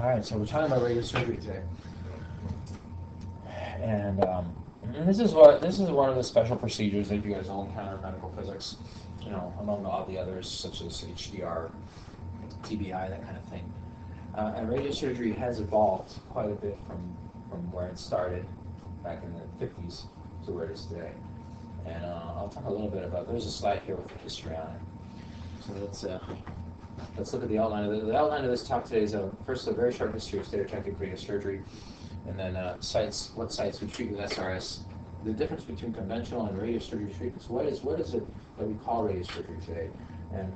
All right, so we're talking about radiosurgery today, and, um, and this is what this is one of the special procedures that you guys will encounter in medical physics. You know, among all the others such as HDR, TBI, that kind of thing. Uh, and radiosurgery has evolved quite a bit from from where it started back in the 50s to where it is today. And uh, I'll talk a little bit about. There's a slide here with the history on it. So let's uh, let's look at the outline of the, the outline of this talk today. Is a, first a very short history of stereotactic radiosurgery, and then uh, sites what sites we treat with SRS, the difference between conventional and radiosurgery treatments. What is what is it that we call radiosurgery today? And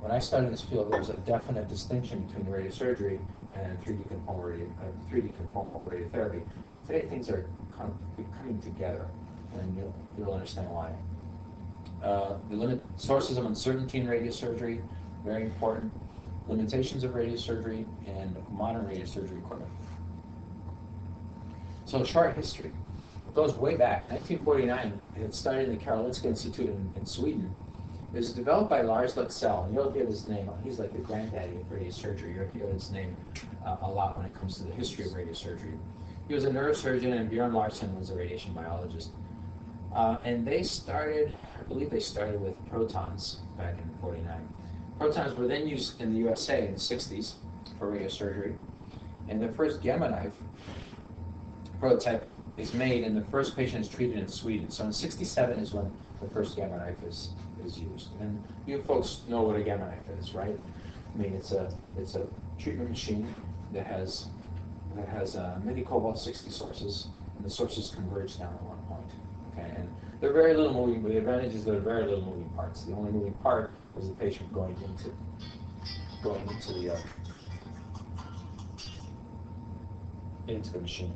when I started in this field, there was a definite distinction between radiosurgery and 3D conformal, uh, 3D conformal radiotherapy. Today, things are kind of coming together, and you'll, you'll understand why. Uh, the limit sources of uncertainty in radiosurgery, very important. Limitations of radiosurgery and modern radiosurgery equipment. So, short history. It goes way back. 1949, it started in the Karolinska Institute in, in Sweden. It was developed by Lars Leksell, and you'll hear his name. He's like the granddaddy of radiosurgery. You'll hear his name uh, a lot when it comes to the history of radiosurgery. He was a neurosurgeon, and Bjorn Larsen was a radiation biologist. Uh, and they started, I believe they started with protons back in 49. Protons were then used in the USA in the 60s for radiosurgery. And the first gamma knife prototype is made, and the first patient is treated in Sweden. So in 67 is when the first gamma knife is, is used. And you folks know what a gamma knife is, right? I mean, it's a it's a treatment machine that has that has uh, many cobalt 60 sources, and the sources converge down at one point. Okay, and they're very little moving, but the advantage is they're very little moving parts. The only moving part is the patient going into going into the uh, into the machine.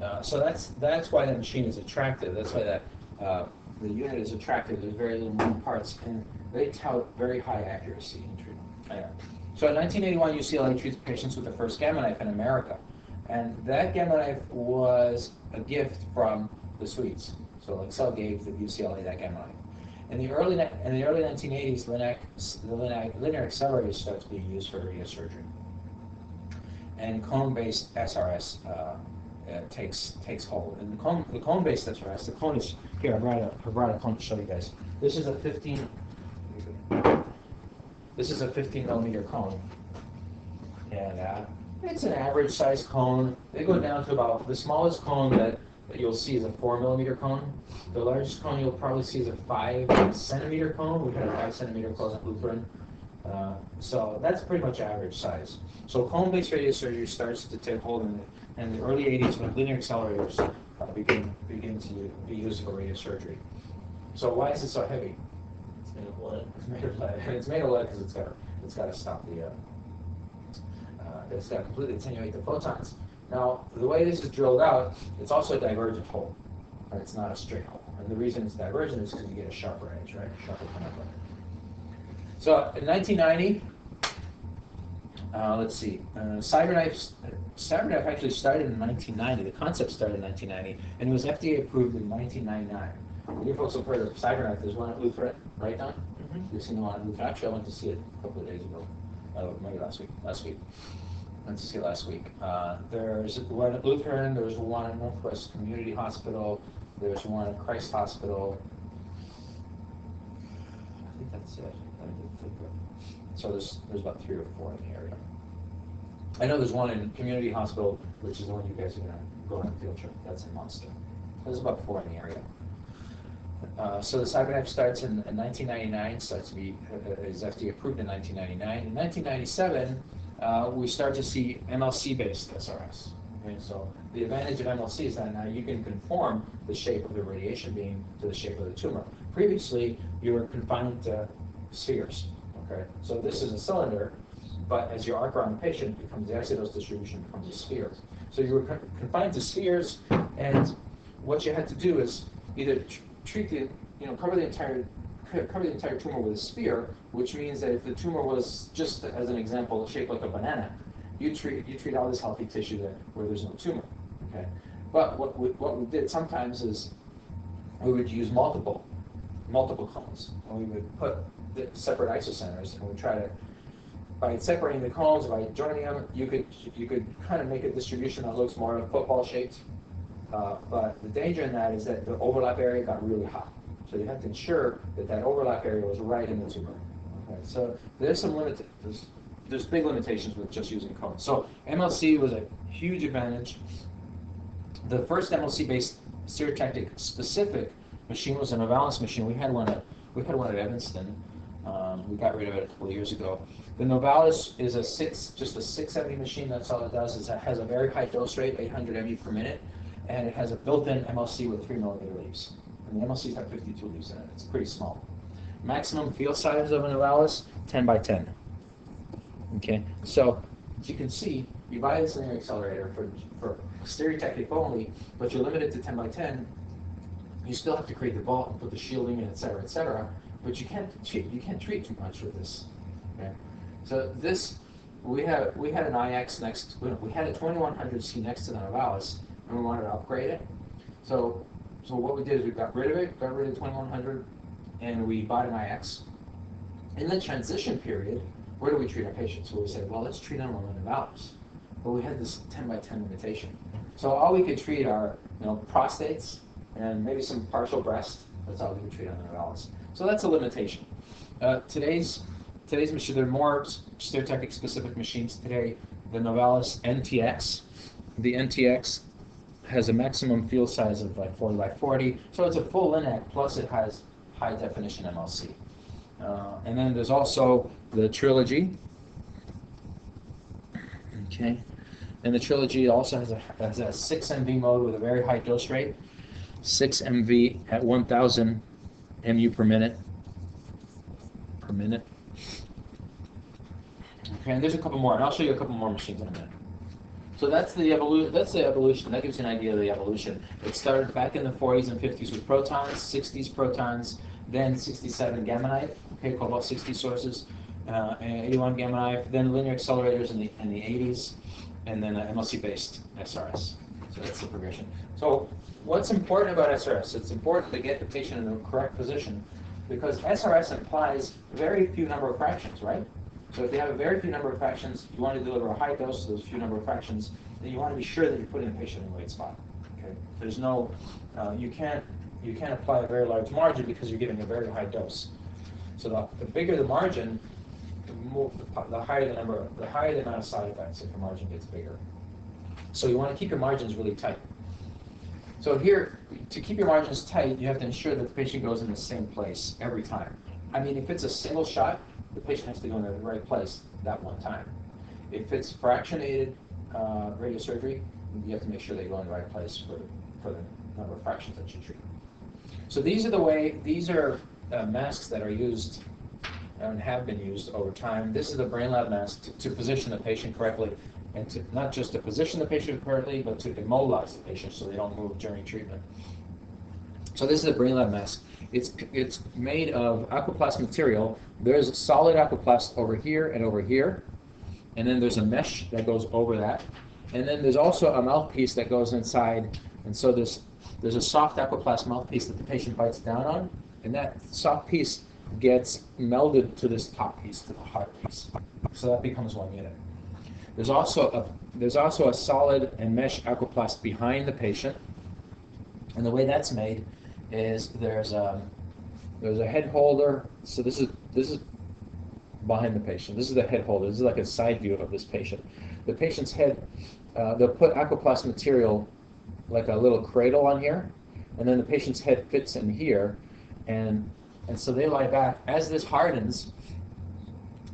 Uh, so that's that's why that machine is attractive. That's why that uh, the unit is attractive. There's very little moving parts, and they tout very high accuracy in treatment. So in 1981, UCLA treats patients with the first gamma knife in America, and that gamma knife was a gift from the Swedes. So Leksell gave the UCLA that gamma knife. In the early in the early 1980s, LINAC, the LINAC, linear accelerators starts being used for radiosurgery, and cone-based SRS uh, uh, takes takes hold. And the cone the cone-based SRS, the cone is here. I brought a I brought a cone to show you guys. This is a 15. This is a 15 millimeter cone, and uh, it's an average size cone. They go down to about the smallest cone that, that you'll see is a four millimeter cone. The largest cone you'll probably see is a five centimeter cone. We've had a five centimeter cone at. Uh, so that's pretty much average size. So cone-based radiosurgery starts to take hold in the, in the early 80s when linear accelerators uh, begin, begin to be used for radiosurgery. So why is it so heavy? It's made of lead. It's made of lead. It's made of lead because it's got it's got to stop the uh, uh, it's got to completely attenuate the photons. Now, the way this is drilled out, it's also a divergent hole, but it's not a straight hole. And the reason it's divergent is because you get a sharper edge, right? A sharper penetrator. So in 1990, uh, let's see, uh, CyberKnife, CyberKnife actually started in 1990. The concept started in 1990, and it was FDA approved in 1999. You folks have heard of CyberKnife. There's one at Lutheran, right, Don? Mm-hmm. You've seen the one at Lutheran. Actually, I went to see it a couple of days ago. Uh, maybe last week. Last week. I went to see it last week. Uh, there's one at Lutheran. There's one at Northwest Community Hospital. There's one at Christ Hospital. I think that's it. I didn't think of- So there's there's about three or four in the area. I know there's one in Community Hospital, which is the one you guys are gonna go on a field trip. That's in Munster. There's about four in the area. Uh, so the CyberKnife starts in, in 1999, starts to be uh, is FDA approved in 1999. In 1997, uh, we start to see MLC-based SRS. Okay, so the advantage of MLC is that now you can conform the shape of the radiation beam to the shape of the tumor. Previously, you were confined to spheres. Okay, so this is a cylinder, but as you arc around the patient, it becomes the isodose distribution becomes a sphere. So you were confined to spheres, and what you had to do is either treat the, you know, cover the entire cover the entire tumor with a sphere, which means that if the tumor was just as an example shaped like a banana, you treat you treat all this healthy tissue there where there's no tumor. Okay, But what we, what we did sometimes is we would use multiple multiple cones, and we would put the separate isocenters, and we try to by separating the cones, by joining them, you could you could kind of make a distribution that looks more of football shaped. Uh, but the danger in that is that the overlap area got really hot. So you have to ensure that that overlap area was right in the tumor. Okay, so there's some limit. There's, there's big limitations with just using cones. So MLC was a huge advantage. The first MLC-based stereotactic specific machine was a Novalis machine. We had one at we had one at Evanston. Um, we got rid of it a couple of years ago. The Novalis is a six, just a 670 machine. That's all it does. Is it has a very high dose rate, 800 MU per minute, and it has a built-in MLC with three millimeter leaves. And the MLCs have 52 leaves in it. It's pretty small. Maximum field size of a Novalis, 10 by 10. Okay, so as you can see, you buy this linear accelerator for, for stereotactic only, but you're limited to 10 by 10. You still have to create the vault and put the shielding in, et cetera, et cetera. But you can't treat, you can't treat too much with this. Okay? So this, we had we had an IX next, we had a 2100C next to the Novalis, and we wanted to upgrade it. So so what we did is we got rid of it, got rid of the 2100, and we bought an IX. In the transition period, where do we treat our patients? So we said, well, let's treat them on the Novalis. But we had this 10 by 10 limitation. So all we could treat are, you know, prostates and maybe some partial breast. That's all we could treat on the Novalis. So that's a limitation. Uh, today's today's machine, there are more stereotactic specific machines today. The Novalis NTX. The NTX has a maximum field size of like 40 by 40. So it's a full LINAC, plus it has high definition MLC. Uh, and then there's also the Trilogy. Okay. And the Trilogy also has a, has a 6 MV mode with a very high dose rate. 6 MV at 1000 MU per minute. Per minute. Okay, and there's a couple more, and I'll show you a couple more machines in a minute. So that's the evolution. That's the evolution. That gives you an idea of the evolution. It started back in the 40s and 50s with protons, 60s protons, then 67 gamma knife, okay, cobalt 60 sources, uh, and 81 gamma knife, then linear accelerators in the in the 80s, and then uh, MLC-based SRS. So that's the progression. So what's important about SRS? It's important to get the patient in the correct position because SRS implies very few number of fractions, right? So if you have a very few number of fractions, you want to deliver a high dose of those few number of fractions, then you want to be sure that you're putting the patient in the right spot. Okay? There's no, uh, you can't you can't apply a very large margin because you're giving a very high dose. So the, the bigger the margin, the, more, the, the higher the number, the higher the amount of side effects if the margin gets bigger. So you want to keep your margins really tight. So here, to keep your margins tight, you have to ensure that the patient goes in the same place every time. I mean, if it's a single shot, the patient has to go in the right place that one time. If it's fractionated uh, radiosurgery, you have to make sure they go in the right place for, for the number of fractions that you treat. So these are the way, these are uh, masks that are used and have been used over time. This is the Brainlab mask to, to position the patient correctly and to not just to position the patient correctly, but to immobilize the patient so they don't move during treatment. So this is a Brainlab mask. It's, it's made of aquaplast material. There's a solid aquaplast over here and over here. And then there's a mesh that goes over that. And then there's also a mouthpiece that goes inside. And so there's, there's a soft aquaplast mouthpiece that the patient bites down on. And that soft piece gets melded to this top piece, to the hard piece. So that becomes one unit. There's also a, there's also a solid and mesh aquaplast behind the patient. And the way that's made is there's a there's a head holder. So this is this is behind the patient. This is the head holder. This is like a side view of this patient. The patient's head, uh, they'll put aquaplast material like a little cradle on here, and then the patient's head fits in here, and and so they lie back. As this hardens,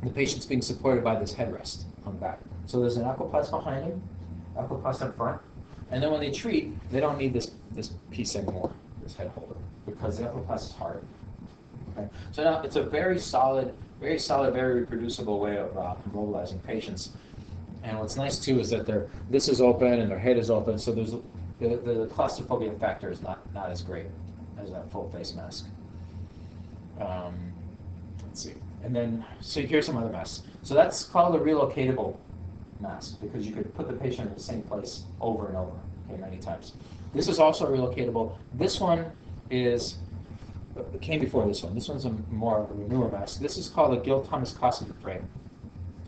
the patient's being supported by this headrest on the back. So there's an aquaplast behind him, aquaplast up front, and then when they treat, they don't need this this piece anymore this head holder because the aquaplast is hard. Okay? So now it's a very solid, very solid, very reproducible way of uh, mobilizing patients. And what's nice too is that their this is open and their head is open, so there's the, the claustrophobia factor is not not as great as a full face mask. Um, let's see, and then so here's some other masks. So that's called a relocatable mask because you could put the patient in the same place over and over. okay, many times. This is also relocatable. This one is came before this one. This one's a more a newer mask. This is called a Gill Thomas Cosman frame.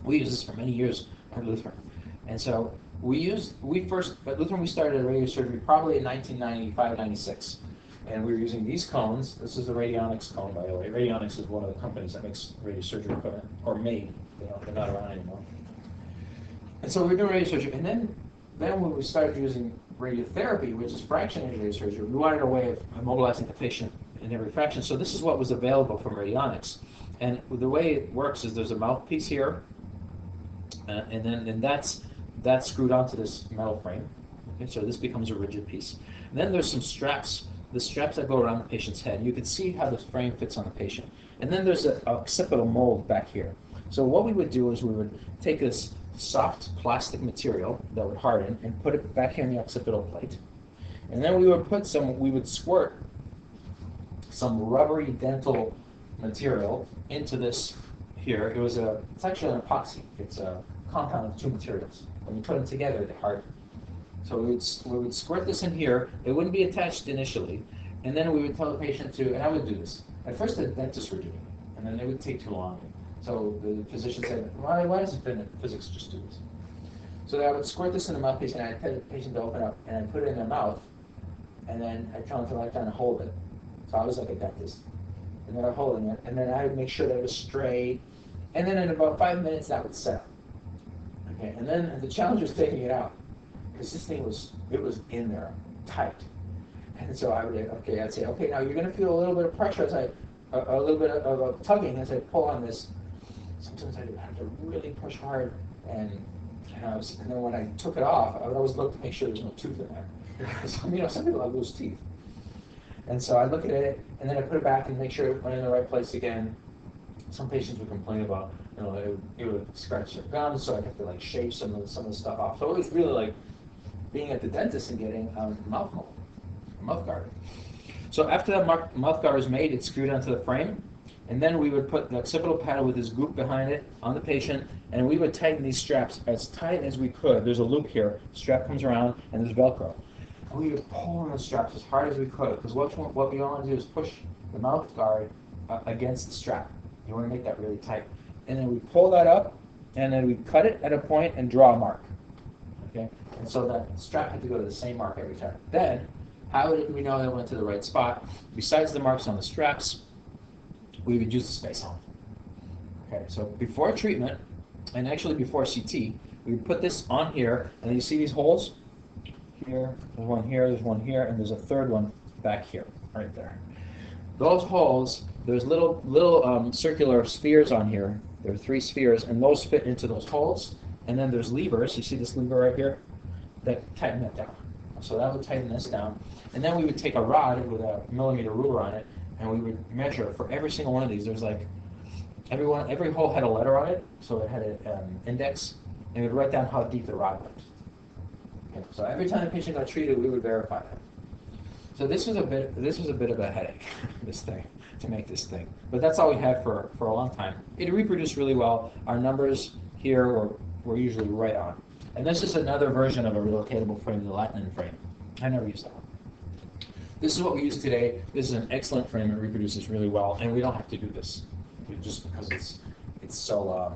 We used this for many years at Lutheran, and so we used we first at Lutheran we started radio surgery probably in 1995, 96, and we were using these cones. This is the Radionics cone, by the way. Radionics is one of the companies that makes radio surgery equipment, or made. They they're not around anymore. And so we were doing radio surgery, and then then when we started using radiotherapy, which is fractionated radiosurgery, we wanted a way of immobilizing the patient in every fraction. So this is what was available from radionics. And the way it works is there's a mouthpiece here, uh, and then and that's that's screwed onto this metal frame. Okay, so this becomes a rigid piece. And then there's some straps, the straps that go around the patient's head. You can see how the frame fits on the patient. And then there's a occipital mold back here. So what we would do is we would take this soft plastic material that would harden and put it back here in the occipital plate. And then we would put some, we would squirt some rubbery dental material into this here. It was a, it's actually an epoxy. It's a compound of two materials. When you put them together, they harden. So we would, we would squirt this in here. It wouldn't be attached initially. And then we would tell the patient to, and I would do this. At first the dentist were doing it, and then it would take too long. So the physician said, why, why doesn't physics just do this? So I would squirt this in the mouthpiece, and I'd tell the patient to open up, and I'd put it in their mouth, and then I'd tell them to lie down and hold it. So I was like a dentist. And then I'm holding it, and then I would make sure that it was straight. And then in about five minutes, that would settle. Okay, and then the challenge was taking it out because this thing was it was in there tight. And so I would okay, I'd say okay, now you're going to feel a little bit of pressure as I a, a little bit of, of, tugging as I pull on this. Sometimes I have to really push hard, and was, and then when I took it off, I would always look to make sure there's no tooth in there. Because you know some people have loose teeth. And so I look at it, and then I put it back and make sure it went in the right place again. Some patients would complain about, you know, it would, it would scratch their gums, so I'd have to like shave some of the, some of the stuff off. So it was really like being at the dentist and getting um, mouth mold, mouth guard. So after that mouth guard was made, it's screwed onto the frame, and then we would put the occipital pad with this goop behind it on the patient, and we would tighten these straps as tight as we could. There's a loop here, strap comes around, and there's Velcro And we would pull on the straps as hard as we could because what, what we want to do is push the mouth guard uh, against the strap. You want to make that really tight. And then we pull that up and then we cut it at a point and draw a mark. Okay? And so that strap had to go to the same mark every time. Then, how did we know that it went to the right spot? Besides the marks on the straps, we would use the space on. Okay, so before treatment, and actually before CT, we put this on here, and you see these holes? here, there's one here, there's one here, and there's a third one back here, right there. Those holes, there's little little um, circular spheres on here. There are three spheres, and those fit into those holes. And then there's levers. You see this lever right here? That tighten that down. So that would tighten this down. And then we would take a rod with a millimeter ruler on it, and we would measure for every single one of these. There's like every one, every hole had a letter on it, so it had an um, index, and we would write down how deep the rod went. So every time the patient got treated, we would verify that. So this was a bit this was a bit of a headache, this thing, to make this thing. But that's all we had for, for a long time. It reproduced really well. Our numbers here were, were usually right on. And this is another version of a relocatable frame, the Laitinen frame. I never used that one. This is what we use today. This is an excellent frame. It reproduces really well, and we don't have to do this just because it's it's so um,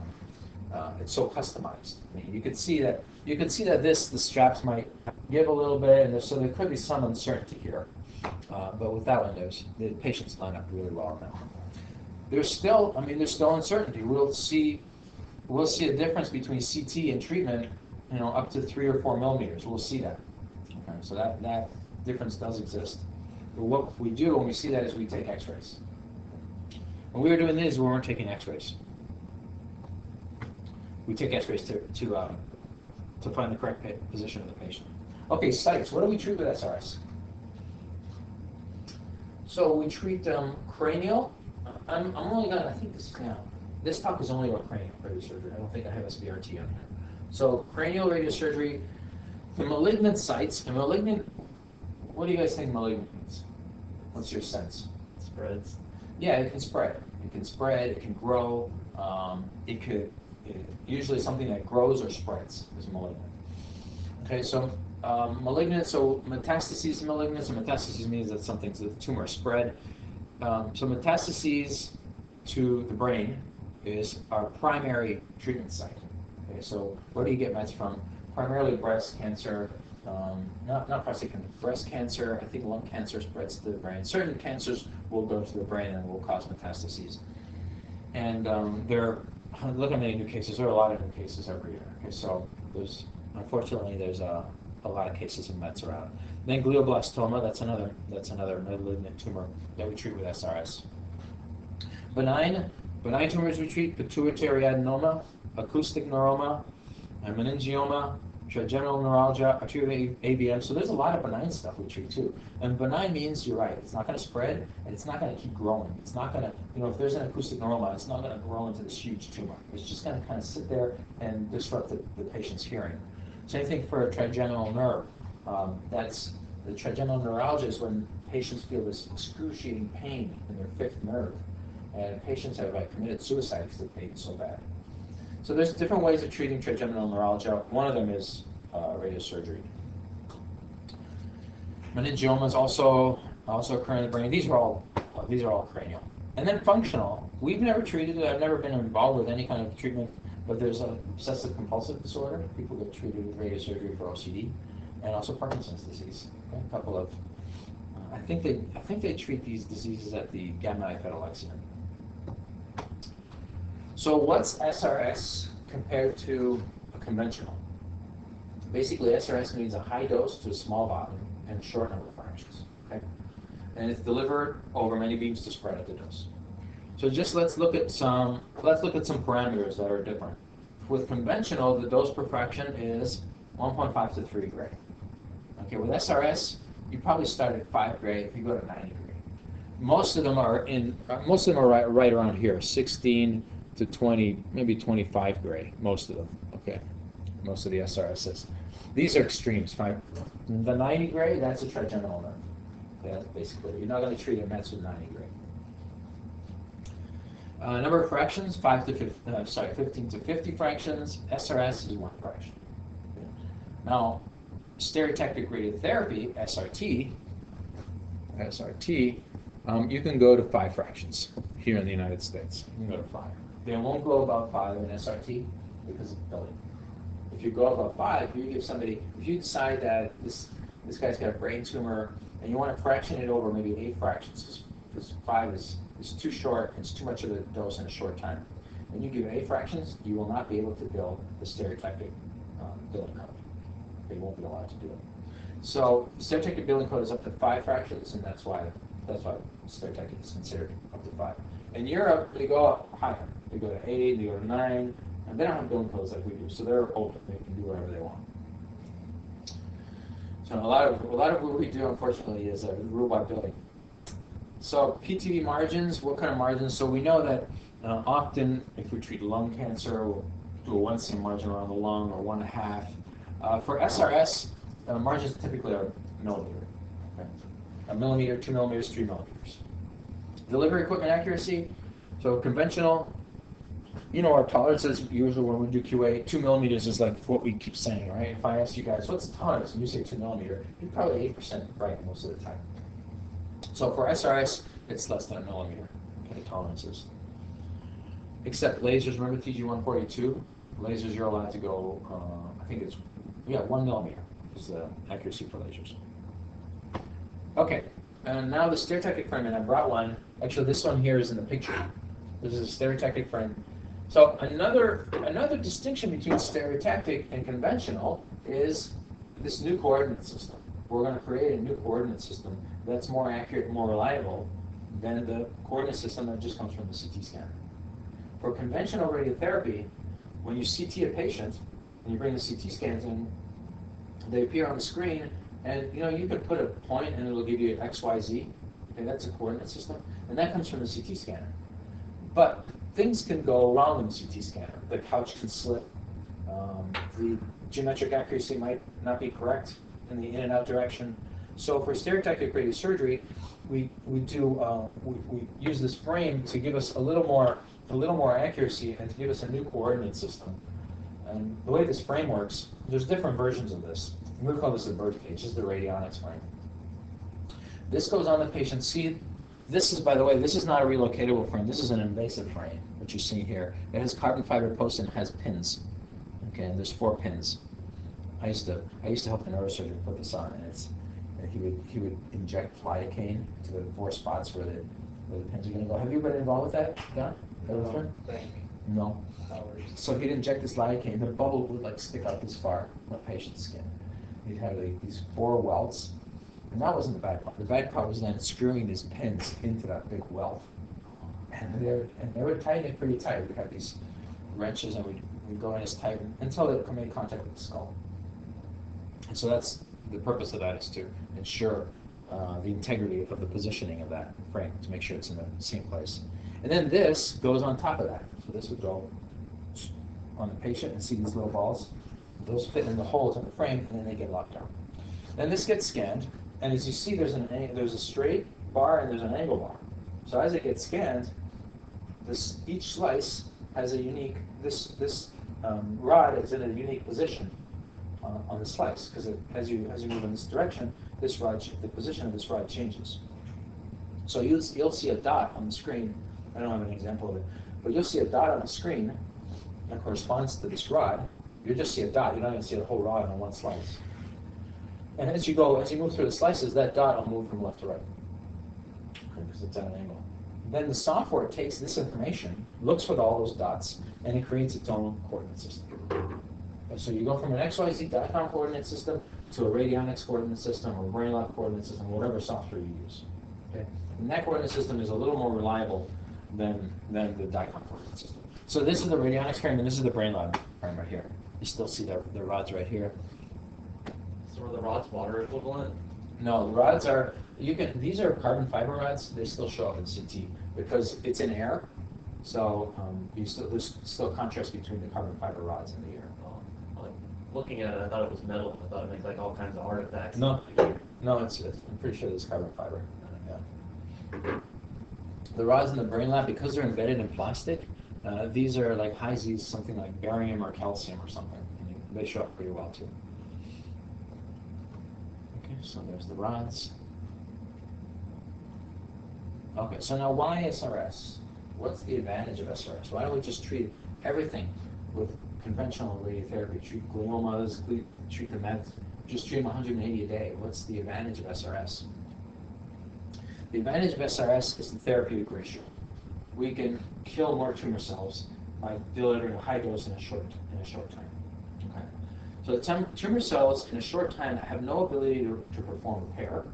uh, it's so customized. I mean, you could see that you can see that this the straps might give a little bit, and so there could be some uncertainty here. Uh, but with that one, the patients line up really well now. There's still, I mean, there's still uncertainty. We'll see, we'll see a difference between CT and treatment, you know, up to three or four millimeters. We'll see that. Okay, so that that difference does exist. But what we do when we see that is we take X-rays. When we were doing this, we weren't taking X-rays we take X-rays to, to, um, to find the correct position of the patient. Okay, sites. What do we treat with SRS? So we treat um, cranial. I'm, I'm only going to, I think this is now, this talk is only about cranial radiosurgery. I don't think I have SBRT on here. So cranial radiosurgery, the malignant sites, and malignant, what do you guys think malignant? What's your sense? Spreads. Yeah, it can spread. It can spread, it can grow, um, it could usually something that grows or spreads is malignant. Okay, so Um, malignant, so metastases malignant, So metastases means that something's the tumor spread. Um, so metastases to the brain is our primary treatment site. Okay, so where do you get Mets from? Primarily breast cancer, um, not, not prostate cancer, breast cancer, I think lung cancer spreads to the brain. Certain cancers will go to the brain and will cause metastases. And um, there, look how many new cases, there are a lot of new cases every year. Okay, so there's, unfortunately, there's a, a lot of cases of Mets around. Then glioblastoma, that's another, that's another malignant tumor that we treat with SRS. Benign, benign tumors we treat, pituitary adenoma, acoustic neuroma, and meningioma, trigeminal neuralgia, arterial AVM. So there's a lot of benign stuff we treat too. And benign means you're right. It's not going to spread and it's not going to keep growing. It's not going to, you know, if there's an acoustic neuroma, it's not going to grow into this huge tumor. It's just going to kind of sit there and disrupt the, the patient's hearing. Same thing for a trigeminal nerve. Um, that's the trigeminal neuralgia is when patients feel this excruciating pain in their fifth nerve. And patients have like, committed suicide because the pain is so bad. So there's different ways of treating trigeminal neuralgia. One of them is uh, radiosurgery. Meningiomas also also occur in the brain. These are all well, these are all cranial. And then functional. We've never treated it. I've never been involved with any kind of treatment, but there's obsessive compulsive disorder. People get treated with radiosurgery for OCD, and also Parkinson's disease. Okay? A couple of uh, I think they I think they treat these diseases at the Gamma Beta Lexion. So what's SRS compared to a conventional? Basically, SRS means a high dose to a small volume and short number of fractions. Okay? And it's delivered over many beams to spread at the dose. So just let's look at some let's look at some parameters that are different. With conventional, the dose per fraction is 1.5 to 3 gray. Okay, with SRS, you probably start at 5 gray if you go to 90 gray. Most of them are in most of them are right, right around here, 16 to 20, maybe 25 gray, most of them, okay? Most of the SRSs. These are extremes. Five. The 90 gray, that's a trigeminal nerve. Okay, that's basically, you're not going to treat a Mets with 90 gray. Uh, number of fractions, 5 to 15, uh, sorry, 15 to 50 fractions. SRS is one fraction. Now, stereotactic radiotherapy, SRT, SRT, um, you can go to five fractions here in the United States. You can go to five. They won't go above five in SRT because of billing. If you go above five, you give somebody, if you decide that this this guy's got a brain tumor and you want to fraction it over maybe eight fractions, because five is, is too short, it's too much of a dose in a short time. And you give eight fractions, you will not be able to bill the stereotactic um, billing code. They won't be allowed to do it. So stereotactic billing code is up to five fractions, and that's why that's why stereotactic is considered up to five. In Europe, they go up higher. They go to eight, they go to nine, and they don't have billing codes like we do, so they're open. They can do whatever they want. So a lot of a lot of what we do, unfortunately, is uh, rule by billing. So PTV margins, what kind of margins? So we know that uh, often if we treat lung cancer, we'll do a one cm margin around the lung or one a half. Uh, for SRS, uh, margins typically are millimeter. Okay? A millimeter, two millimeters, three millimeters. Delivery equipment accuracy, so conventional, you know, our tolerances usually when we do QA, two millimeters is like what we keep saying, right? If I ask you guys, what's the tolerance? And you say two millimeter, you're probably 8% right most of the time. So for SRS, it's less than a millimeter, okay, tolerances. Except lasers, remember TG142? Lasers, you're allowed to go, uh, I think it's, yeah, one millimeter is the accuracy for lasers. Okay, and now the stereotactic frame, and I brought one. Actually, this one here is in the picture. This is a stereotactic frame. So another another distinction between stereotactic and conventional is this new coordinate system. We're going to create a new coordinate system that's more accurate more reliable than the coordinate system that just comes from the CT scanner. For conventional radiotherapy, when you CT a patient and you bring the CT scans in, they appear on the screen, and you know you can put a point and it'll give you X, Y, Z. Okay, that's a coordinate system, and that comes from the CT scanner. But things can go wrong in a CT scanner. The couch can slip. Um, the geometric accuracy might not be correct in the in and out direction. So for stereotactic radiosurgery, we we do uh, we, we use this frame to give us a little more a little more accuracy and to give us a new coordinate system. And the way this frame works, there's different versions of this. we call this the bird cage. This is the radionics frame. This goes on the patient. See, this is, by the way, this is not a relocatable frame. This is an invasive frame, which you see here. It has carbon fiber posts and has pins. Okay, and there's four pins. I used to I used to help the neurosurgeon put this on, and it's and he would he would inject lidocaine to the four spots where the where the pins are going to go. Have you been involved with that, Don? No, No. So he'd inject this lidocaine, the bubble would like stick out this far on the patient's skin. He'd have like, these four welts, and that wasn't the bad part. The bad part was then screwing these pins into that big welt. And they were, and they would tighten it pretty tight. We'd have these wrenches and we'd, we'd go in as tight until they made contact with the skull. And so that's the purpose of that is to ensure uh, the integrity of the positioning of that frame to make sure it's in the same place. And then this goes on top of that. So this would go on the patient and see these little balls. Those fit in the holes in the frame and then they get locked down. Then this gets scanned, and as you see, there's an there's a straight bar and there's an angle bar. So as it gets scanned, this each slice has a unique this this um, rod is in a unique position on, on the slice because as you as you move in this direction, this rod the position of this rod changes. So you'll you'll see a dot on the screen. I don't have an example of it, but you'll see a dot on the screen that corresponds to this rod. You just see a dot. You don't even see the whole rod on one slice. And as you go, as you move through the slices, that dot will move from left to right because it's at an angle. Then the software takes this information, looks for all those dots, and it creates its own coordinate system. And so you go from an XYZ DICOM coordinate system to a radionics coordinate system or BrainLab coordinate system, whatever software you use. Okay? And that coordinate system is a little more reliable than, than the DICOM coordinate system. So this is the radionics frame, and this is the BrainLab frame right here. You still see the, the rods right here. So are the rods water equivalent? No, the rods are, you can, these are carbon fiber rods, they still show up in CT because it's in air. So, um, you still, there's still contrast between the carbon fiber rods and the air. Oh, Like, looking at it, I thought it was metal. I thought it made like all kinds of artifacts. No. No, it's, it's, I'm pretty sure it's carbon fiber, yeah. The rods in the Brainlab, because they're embedded in plastic, uh, these are like high Z's, something like barium or calcium or something. and They show up pretty well too. So there's the rods. Okay, so now why SRS? What's the advantage of SRS? Why don't we just treat everything with conventional radiotherapy? Treat gliomas, treat the Mets, just treat them 180 a day. What's the advantage of SRS? The advantage of SRS is the therapeutic ratio. We can kill more tumor cells by delivering a high dose in a short in a short time. So the tumor cells in a short time have no ability to, to perform repair.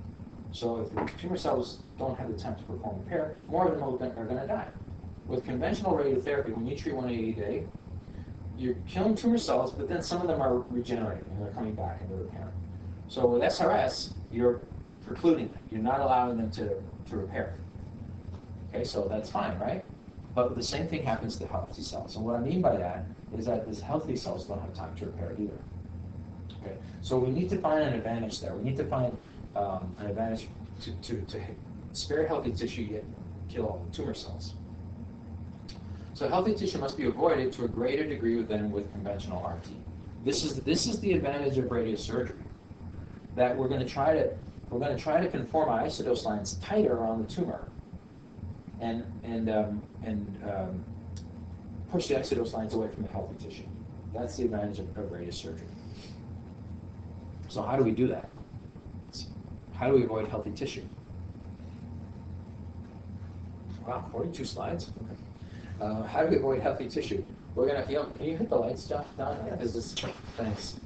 So if the tumor cells don't have the time to perform repair, more of them are going, to die. With conventional radiotherapy, when you treat 180 a day, you're killing tumor cells, but then some of them are regenerating and they're coming back and they're repairing. So with SRS, you're precluding them. You're not allowing them to, to repair. Okay, so that's fine, right? But the same thing happens to healthy cells. And what I mean by that is that these healthy cells don't have time to repair either. Okay, so we need to find an advantage there. We need to find um, an advantage to, to, to spare healthy tissue yet kill all the tumor cells. So healthy tissue must be avoided to a greater degree than with conventional RT. This is this is the advantage of radiosurgery. That we're going to try to we're going to try to conform our isodose lines tighter around the tumor, and and um, and um, push the isodose lines away from the healthy tissue. That's the advantage of, of radiosurgery. So how do we do that? How do we avoid healthy tissue? Wow, 42 slides. Uh, how do we avoid healthy tissue? We're gonna, you know, can you hit the lights, John? Don? Because this, thanks.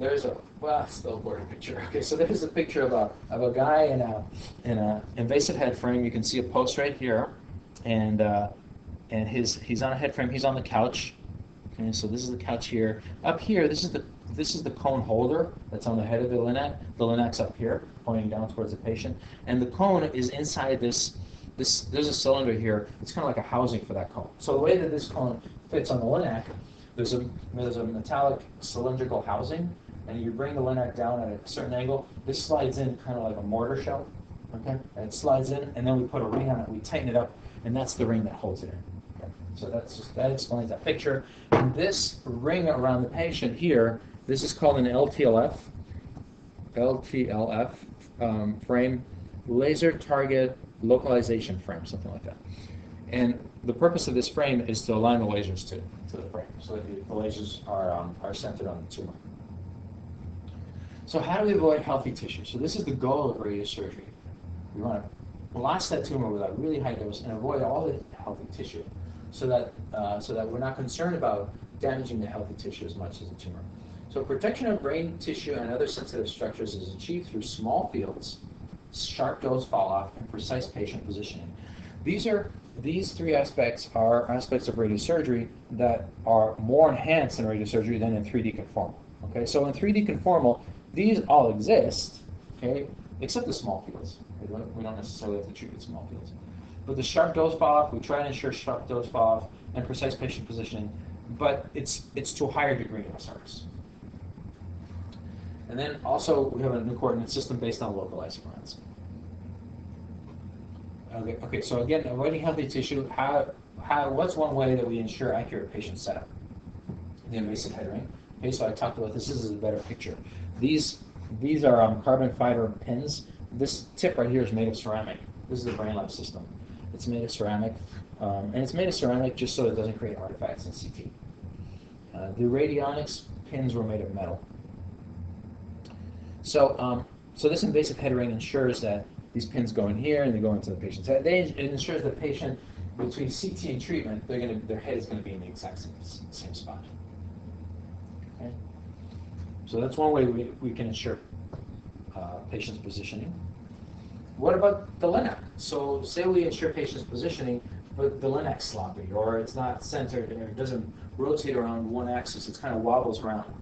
There's a, well, still blurry picture. Okay, so there's a picture of a, of a guy in a, in a invasive head frame. You can see a post right here. And, uh, and his, he's on a head frame, he's on the couch. Okay, so this is the couch here. Up here, this is the, this is the cone holder that's on the head of the linac. The linac's up here, pointing down towards the patient. And the cone is inside this, this, there's a cylinder here. It's kind of like a housing for that cone. So the way that this cone fits on the linac, there's a, there's a metallic cylindrical housing, and you bring the linac down at a certain angle. This slides in kind of like a mortar shell, okay? And it slides in, and then we put a ring on it. We tighten it up, and that's the ring that holds it in. So that's just, that explains that picture. And this ring around the patient here, this is called an LTLF, LTLF um, frame, laser target localization frame, something like that. And the purpose of this frame is to align the lasers to, to the frame, so that the, lasers are, um, are centered on the tumor. So how do we avoid healthy tissue? So this is the goal of radiosurgery. We want to blast that tumor with a really high dose and avoid all the healthy tissue, so that uh, so that we're not concerned about damaging the healthy tissue as much as the tumor. So protection of brain tissue and other sensitive structures is achieved through small fields, sharp dose fall off, and precise patient positioning. These are these three aspects are aspects of radiosurgery that are more enhanced in radiosurgery than in 3D conformal. Okay, so in 3D conformal, these all exist, okay, except the small fields. We don't, we don't necessarily have to treat with small fields. But the sharp dose fall off, we try to ensure sharp dose fall off and precise patient positioning, but it's it's to a higher degree in SRS. And then also we have a new coordinate system based on localized plans. Okay, okay, so again, avoiding healthy tissue, how, how, what's one way that we ensure accurate patient setup? The invasive head ring. Okay, so I talked about this, this is a better picture. These, these are um, carbon fiber pins. This tip right here is made of ceramic. This is the Brainlab system. It's made of ceramic, um, and it's made of ceramic just so it doesn't create artifacts in CT. Uh, the radionics pins were made of metal. So, um, so this invasive head ring ensures that these pins go in here and they go into the patient's head. They, it ensures the patient between CT and treatment, they're gonna, their head is going to be in the exact same, same spot. Okay? So that's one way we, we can ensure uh, patient's positioning. What about the LINAC? So say we ensure patient's positioning, but the LINAC's sloppy, or it's not centered, or it doesn't rotate around one axis, it kind of wobbles around.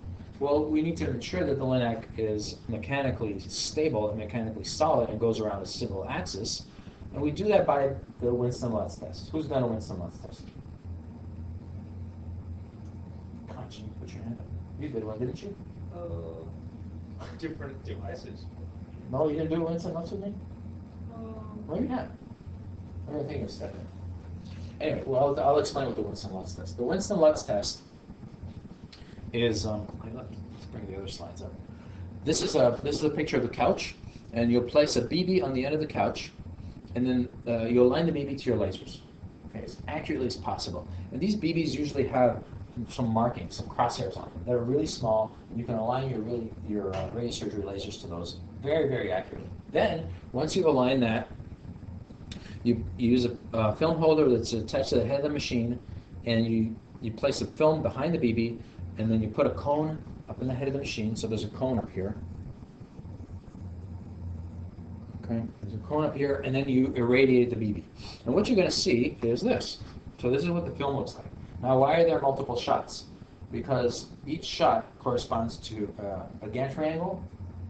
Well, we need to ensure that the LINAC is mechanically stable and mechanically solid and goes around a single axis. And we do that by the Winston-Lutz test. Who's done a Winston-Lutz test? Gosh, you put your hand up. You did one, didn't you? Uh, different devices. No, you didn't do a Winston-Lutz with me? Um, No, you haven't. I don't think it's that. Anyway, well, I'll, I'll explain what the Winston-Lutz test. The Winston-Lutz test is um, let's bring the other slides up. This is a this is a picture of the couch, and you'll place a BB on the end of the couch, and then uh, you'll align the BB to your lasers, okay, as accurately as possible. And these BBs usually have some markings, some crosshairs on them. They're really small, you can align your really your uh, radiosurgery lasers to those very very accurately. Then once you've aligned that, you, you use a film holder that's attached to the head of the machine, and you you place a film behind the BB and then you put a cone up in the head of the machine, so there's a cone up here. Okay, there's a cone up here, and then you irradiate the BB. And what you're going to see is this. So this is what the film looks like. Now, why are there multiple shots? Because each shot corresponds to uh, a gantry angle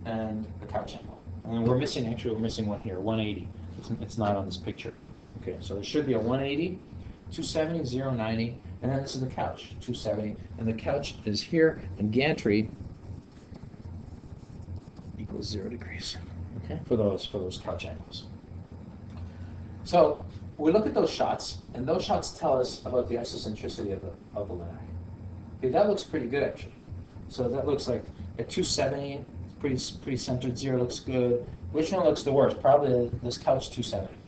and a couch angle. And we're missing, actually, we're missing one here, 180. It's, it's not on this picture. Okay, so there should be a 180, 270, 090, and then this is the couch, 270, and the couch is here, and gantry equals zero degrees. Okay, for those for those couch angles. So we look at those shots, and those shots tell us about the isocentricity of the of the LINAC. Okay, that looks pretty good actually. So that looks like at 270, pretty pretty centered. Zero looks good. Which one looks the worst? Probably this couch 270.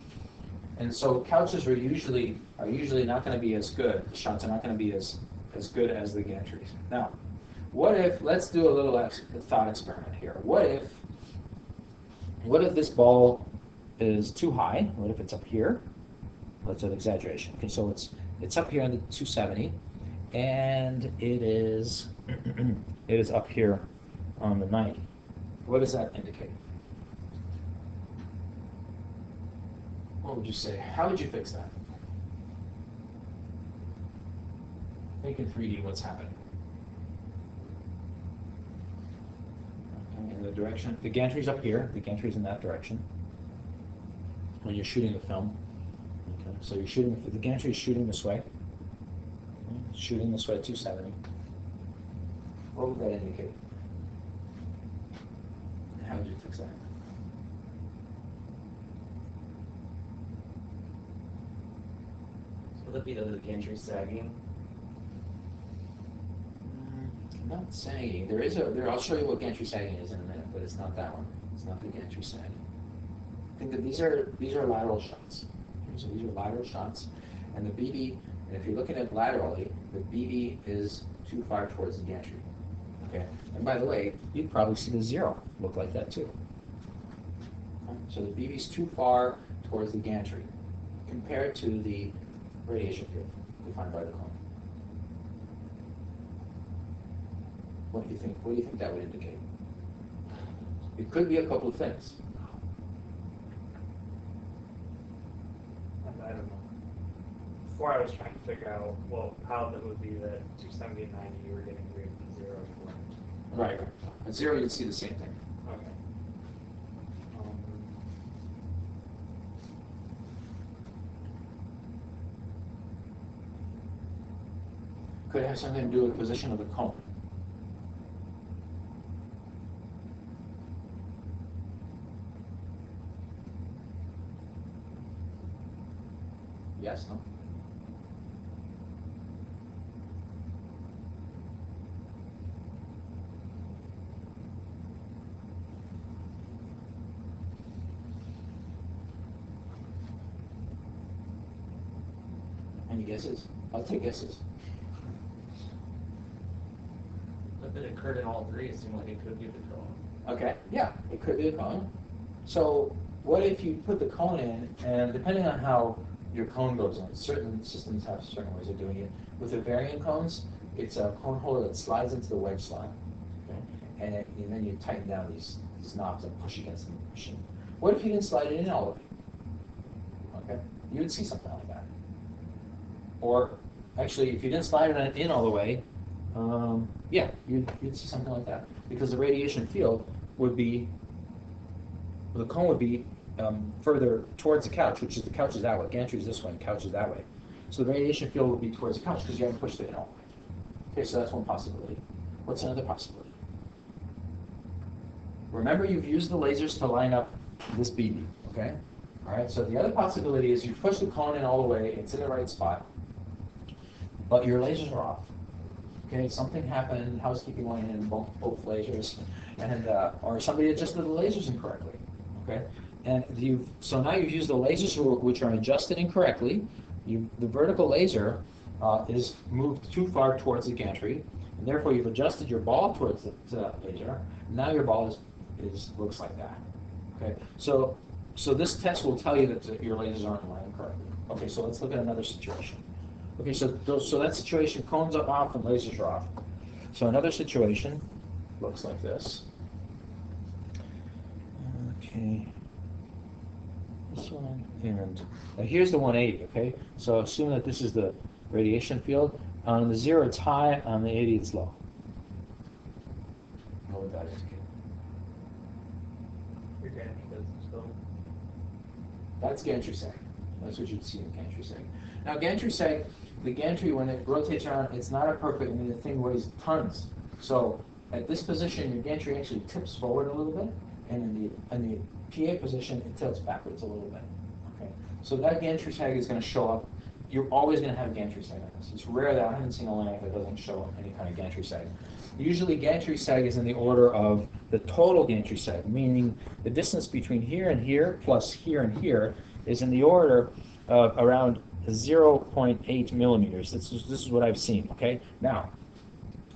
And so couches are usually are usually not going to be as good. The shots are not going to be as as good as the gantries. Now, what if let's do a little thought experiment here. What if what if this ball is too high? What if it's up here? That's an exaggeration. Okay, so it's it's up here on the 270, and it is it is up here on the 90. What does that indicate? What would you say? How would you fix that? Think in 3D what's happening. In the direction, the gantry's up here, the gantry's in that direction. When you're shooting the film. Okay, so you're shooting, the gantry's shooting this way. Shooting this way, 270. What would that indicate? How would you fix that? It be the gantry sagging? Mm, Not sagging. There is a. There. I'll show you what gantry sagging is in a minute, but it's not that one. It's not the gantry sagging. I think that these are these are lateral shots. So these are lateral shots, and the BB. And if you're looking at it laterally, the BB is too far towards the gantry. Okay. And by the way, you'd probably see the zero look like that too. So the BB is too far towards the gantry compared to the radiation field defined by the cone. What do you think? What do you think that would indicate? It could be a couple of things. I don't know. Before I was trying to figure out, well, how that would be that 270 and 90 you were getting greater than zero. Right. At zero, you'd see the same thing. Could have something to do with the position of the cone? Yes, no? Any guesses? I'll take guesses. If it occurred in all three, it seemed like it could be the cone. Okay, yeah, it could be a cone. So what if you put the cone in, and depending on how your cone goes in, certain systems have certain ways of doing it. With the Varian cones, it's a cone holder that slides into the wedge slot, okay? and, it, and then you tighten down these, these knobs and push against the machine. What if you didn't slide it in all the way? Okay, you would see something like that. Or actually, if you didn't slide it in all the way, um, yeah, you'd, you'd see something like that because the radiation field would be the cone would be um, further towards the couch, which is the couch is that way. Gantry is this way, and couch is that way. So the radiation field would be towards the couch because you haven't pushed it in all. Okay, so that's one possibility. What's another possibility? Remember, you've used the lasers to line up this BB. Okay. All right. So the other possibility is you push the cone in all the way; it's in the right spot, but your lasers are off. Okay, something happened, housekeeping went in, both, lasers, and, uh, or somebody adjusted the lasers incorrectly, okay? And you, so now you've used the lasers which are adjusted incorrectly, you, the vertical laser, uh, is moved too far towards the gantry, and therefore you've adjusted your ball towards the, to that laser, now your ball is, is, looks like that, okay? So, so this test will tell you that your lasers aren't aligned correctly. Okay, so let's look at another situation. Okay, so, so that situation, cones are off and lasers are off. So another situation looks like this. Okay. This one, and now here's the 180, okay? So assume that this is the radiation field. On the zero, it's high, on the 80, it's low. What would that indicate? Your gantry. That's gantry sag. That's what you'd see in gantry sag. Now gantry sag, the gantry when it rotates around, it's not a perfect. I mean, the thing weighs tons. So at this position, your gantry actually tips forward a little bit, and in the in the PA position, it tilts backwards a little bit. Okay. So that gantry sag is going to show up. You're always going to have gantry sag on this. It's rare that I haven't seen a lamp that doesn't show any kind of gantry sag. Usually, gantry sag is in the order of the total gantry sag, meaning the distance between here and here plus here and here is in the order of around 0.8 millimeters. This is, this is what I've seen, okay? Now,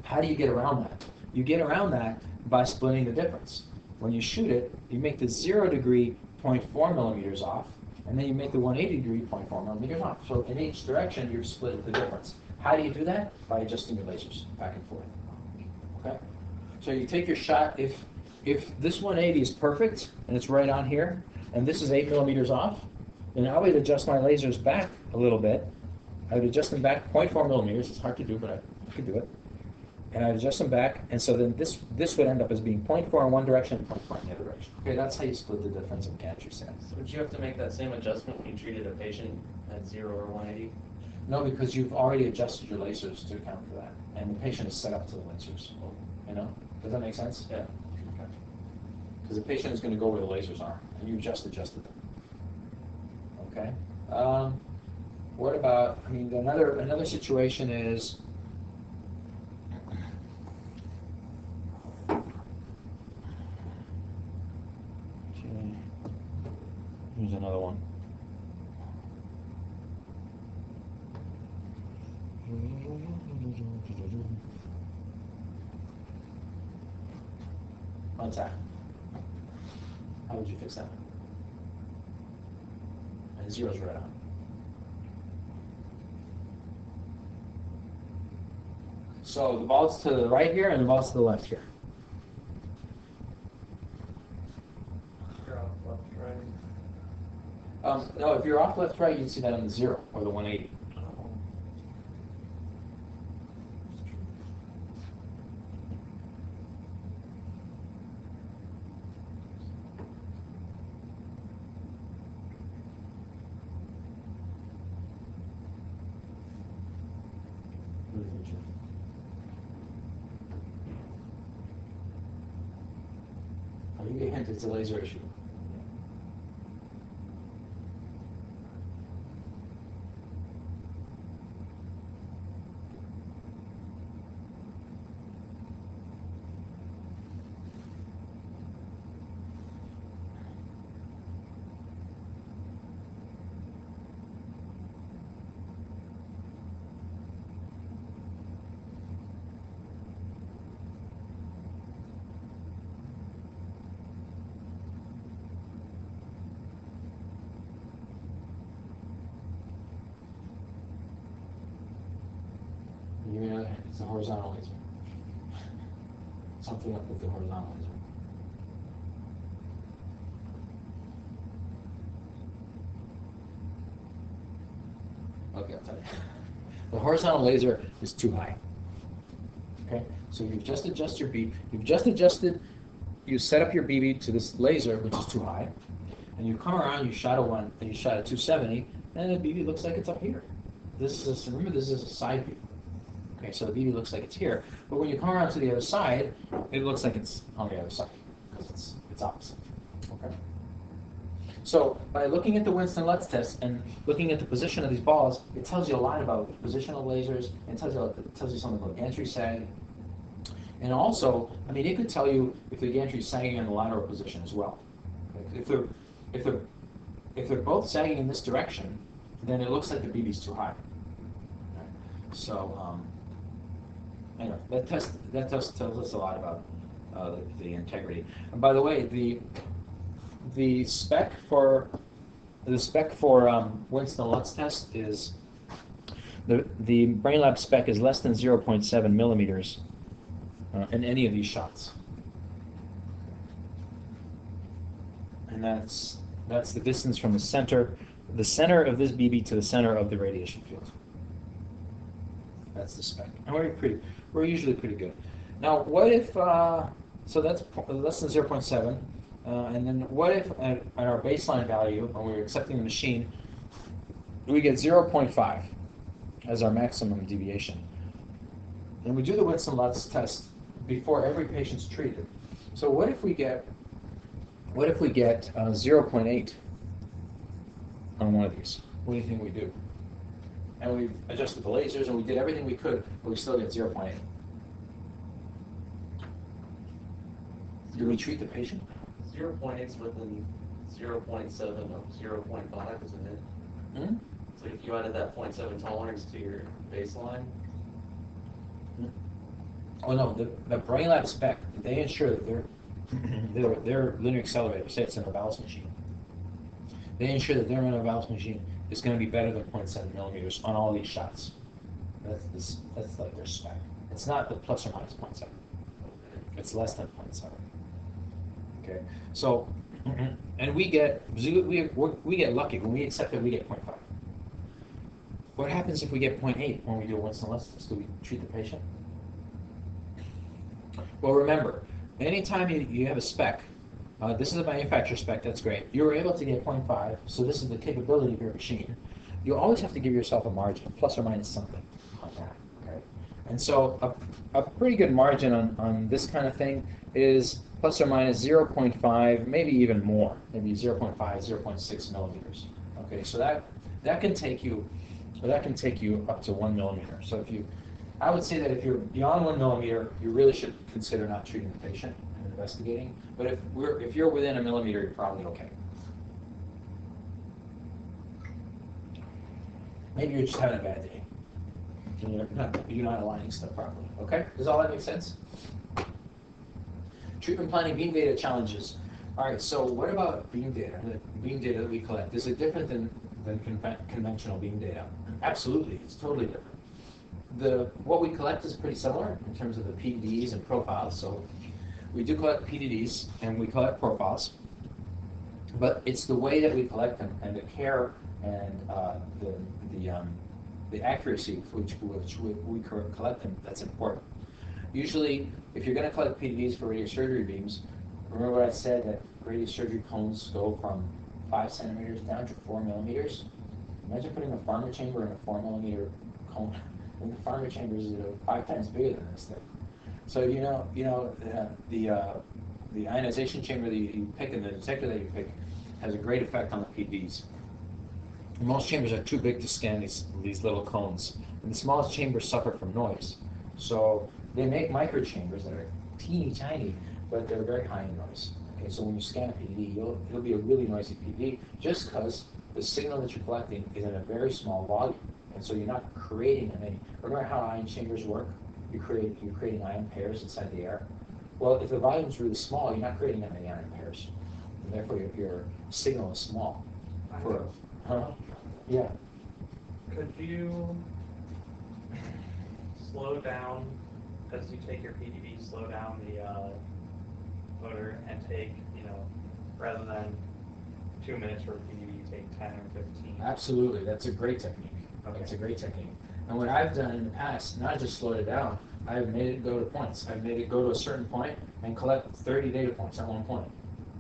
how do you get around that? You get around that by splitting the difference. When you shoot it, you make the 0 degree 0.4 millimeters off, and then you make the 180 degree 0.4 millimeters off. So in each direction, you've split the difference. How do you do that? By adjusting your lasers back and forth. Okay? So you take your shot, if, if this 180 is perfect, and it's right on here, and this is 8 millimeters off, then I would adjust my lasers back a little bit. I would adjust them back 0.4 millimeters. It's hard to do, but I, I could do it. And I'd adjust them back, and so then this this would end up as being 0.4 in one direction and 0.4 in the other direction. Okay, that's how you split the difference in gantry sags. So would you have to make that same adjustment when you treated a patient at zero or one eighty? No, because you've already adjusted your lasers to account for that, and the patient is set up to the lasers. You know, does that make sense? Yeah. Because the patient is going to go where the lasers are, and you just adjusted them. Okay. Um, what about, I mean, another, another situation is, Okay. Here's another one. What's that? How would you fix that? And zero's right on. To the right here and the ball's to the left here. You're off left, right. Um, no, if you're off left right, you'd see that on the zero or the 180. I'll a laser issue. Give me another hint, it's a horizontal laser. Something up with the horizontal laser. Okay, I'll tell you. The horizontal laser is too high. Okay, so you've just adjusted your beam, you've just adjusted, you set up your BB to this laser, which is too high, and you come around, you shot a one, and you shot a 270, and the BB looks like it's up here. This is, remember, this is a side view. Okay, so the BB looks like it's here, but when you come around to the other side, it looks like it's on the other side, because it's, it's opposite. So by looking at the Winston-Lutz test and looking at the position of these balls, it tells you a lot about positional lasers, and tells you, it tells you something about gantry sag. And also, I mean, it could tell you if the gantry is sagging in the lateral position as well. If they're, if they're, if they're both sagging in this direction, then it looks like the BB's too high. So, um, anyway, that test that test tells us a lot about uh, the, the integrity. And by the way, the the spec for the spec for um, Winston Lutz test is the the BrainLab spec is less than 0.7 millimeters uh, in any of these shots, and that's that's the distance from the center the center of this BB to the center of the radiation field. That's the spec. And we're pretty, we're usually pretty good. Now, what if, uh, so that's less than 0.7, uh, and then what if at, at our baseline value, when we're accepting the machine, we get 0.5 as our maximum deviation? And we do the Winston Lutz test before every patient's treated. So what if we get, what if we get uh, 0.8 on one of these? What do you think we do? and we adjusted the lasers and we did everything we could, but we still get 0.8. Do we treat the patient? Zero point within zero point seven of zero point five, isn't it? Hmm? So if you added that point seven tolerance to your baseline, Oh no, the, the BrainLab spec, they ensure that their, their, their linear accelerator, say it's in a Valve machine, they ensure that their Novalis machine is going to be better than 0.7 millimeters on all these shots. That's, this, that's like their spec. It's not the plus or minus 0.7. It's less than 0.7. Okay, so, and we get, we, we, get lucky. When we accept it, we get 0.5. What happens if we get 0.8 when we do a Winston test? Do we treat the patient? Well, remember, anytime you, you have a spec, uh, this is a manufacturer spec, that's great. You were able to get 0.5, so this is the capability of your machine. You always have to give yourself a margin, plus or minus something. Okay? And so a, a pretty good margin on, on this kind of thing is plus or minus 0.5, maybe even more, maybe 0.5, 0.6 millimeters. Okay, so that, that can take you that can take you up to one millimeter. So if you, I would say that if you're beyond one millimeter, you really should consider not treating the patient and investigating. But if we're, if you're within a millimeter, you're probably okay. Maybe you're just having a bad day. And you're not, you're not aligning stuff properly, okay? Does all that make sense? Treatment planning beam data challenges. All right, so what about beam data? The beam data that we collect, is it different than, than conven- conventional beam data? Absolutely, it's totally different. The, what we collect is pretty similar in terms of the PDDs and profiles, so we do collect PDDs and we collect profiles, but it's the way that we collect them and the care and uh, the, the, um, the accuracy with which, which we, we collect them that's important. Usually, if you're going to collect PDDs for radiosurgery beams, remember I said that radiosurgery cones go from five centimeters down to four millimeters. Imagine putting a farmer chamber in a four millimeter cone. And the farmer chamber is five times bigger than this thing. So you know, you know, the uh, the ionization chamber that you, you pick and the detector that you pick has a great effect on the PDs. Most chambers are too big to scan these these little cones, and the smallest chambers suffer from noise. So they make microchambers that are teeny tiny, but they're very high in noise. Okay, so when you scan a PD, you'll, it'll be a really noisy PD just because the signal that you're collecting is in a very small volume, and so you're not creating that many. Remember how ion chambers work? You create you're creating ion pairs inside the air. Well, if the volume's really small, you're not creating that many ion pairs, and therefore your, your signal is small. For, huh? Yeah. Could you slow down, as you take your PDD, slow down the uh, motor and take, you know, rather than two minutes for a PDD, you take 10 or 15? Absolutely, that's a great technique. That's a great technique. And what I've done in the past, not just slowed it down, I've made it go to points. I've made it go to a certain point and collect 30 data points at one point.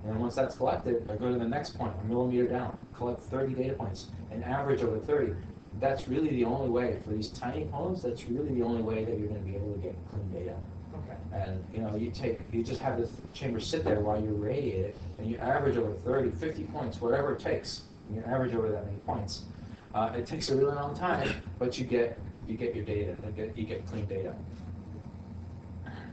And then once that's collected, I go to the next point, a millimeter down, collect 30 data points, and average over 30. That's really the only way for these tiny cones. That's really the only way that you're going to be able to get clean data. Okay. And you know, you take, you just have this chamber sit there while you radiate it, and you average over 30, 50 points, whatever it takes. You average over that many points. Uh, it takes a really long time, but you get you get your data, you get, you get clean data.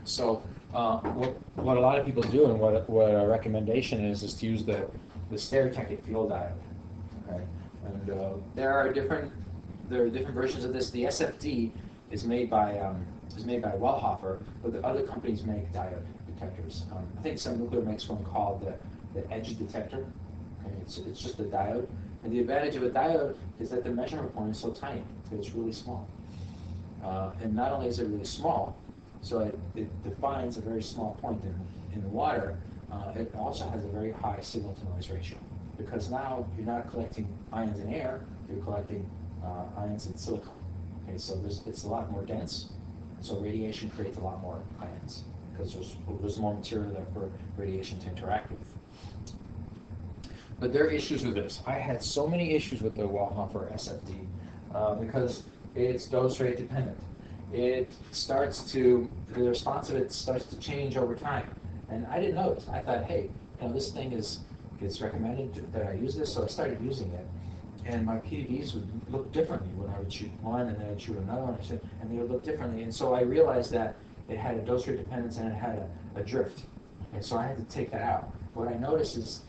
So uh, what what a lot of people do, and what what a recommendation is, is to use the the stereotactic field diode. Okay, and uh, there are different there are different versions of this. The SFD is made by um, is made by Wellhofer, but the other companies make diode detectors. Um, I think Sun Nuclear makes one called the, the Edge detector. Okay, it's, it's just a diode. And the advantage of a diode is that the measurement point is so tiny, it's really small. Uh, and not only is it really small, so it, it defines a very small point in, in the water, uh, it also has a very high signal to noise ratio. Because now you're not collecting ions in air, you're collecting uh, ions in silicon. Okay, so it's a lot more dense, so radiation creates a lot more ions because there's, there's more material there for radiation to interact with. But there are issues with this. I had so many issues with the Wellhofer SFD uh, because it's dose rate dependent. It starts to, the response of it starts to change over time. And I didn't know this. I thought, hey, you know, this thing is, it's recommended that I use this, so I started using it. And my PDDs would look differently when I would shoot one and then I'd shoot another one, and they would look differently. And so I realized that it had a dose rate dependence and it had a, a drift. And so I had to take that out. What I noticed is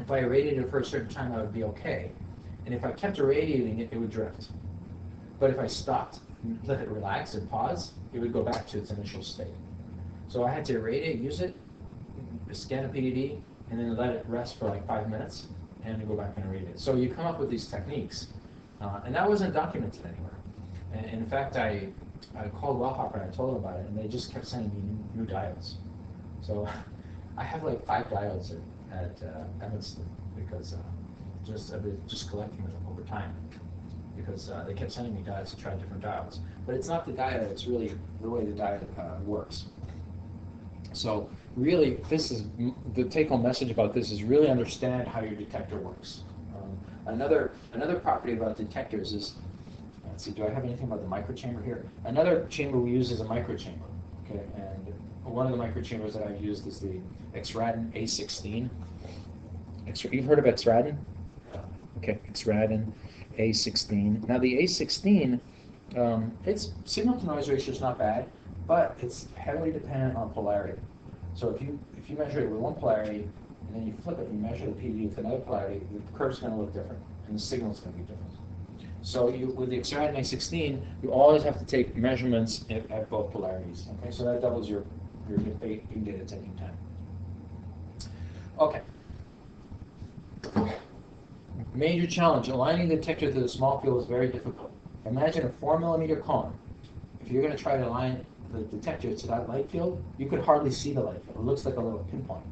if I irradiated it for a certain time, I would be okay. And if I kept irradiating it, it would drift. But if I stopped, let it relax and pause, it would go back to its initial state. So I had to irradiate, use it, scan a PDD, and then let it rest for like five minutes, and go back and read it. So you come up with these techniques, uh, and that wasn't documented anywhere. And in fact, I, I called Wellhofer and I told them about it, and they just kept sending me new, new diodes. So I have like five diodes at, at uh, Evanston because uh, just I've been just collecting them over time because uh, they kept sending me diodes to try different diodes. But it's not the diode; it's really the way the diode uh, works. So really, this is the take-home message about this is really understand how your detector works. Um, another another property about detectors is let's see, do I have anything about the microchamber here? Another chamber we use is a microchamber. Okay, and one of the microchambers that I've used is the Exradin A16. X, you've heard of Exradin? Okay, Exradin. A16. Now the A16, um, its signal to noise ratio is not bad, but it's heavily dependent on polarity. So if you if you measure it with one polarity and then you flip it and measure the PD with another polarity, the curve's going to look different and the signal's going to be different. So you, with the Exradin A16, you always have to take measurements at, at both polarities. Okay, so that doubles your your data taking time. Okay. Major challenge, aligning the detector to the small field is very difficult. Imagine a four millimeter cone. If you're going to try to align the detector to that light field, you could hardly see the light field. It looks like a little pinpoint.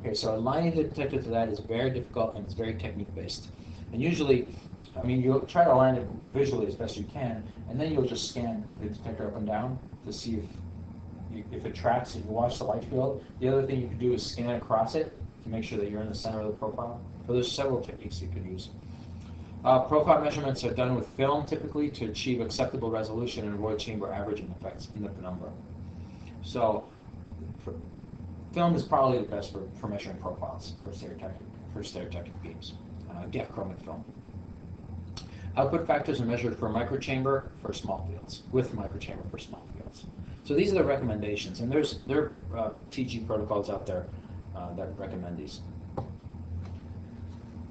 Okay, so aligning the detector to that is very difficult and it's very technique based. And usually, I mean, you'll try to align it visually as best you can, and then you'll just scan the detector up and down to see if if it tracks, if you watch the light field. The other thing you can do is scan across it to make sure that you're in the center of the profile. So there's several techniques you can use. Uh, profile measurements are done with film typically to achieve acceptable resolution and avoid chamber averaging effects in the penumbra. So for, film is probably the best for, for measuring profiles for stereotactic, for stereotactic beams, uh, diachromic film. Output factors are measured for microchamber for small fields, with microchamber for small fields. So these are the recommendations, and there's there are uh, TG protocols out there uh, that recommend these.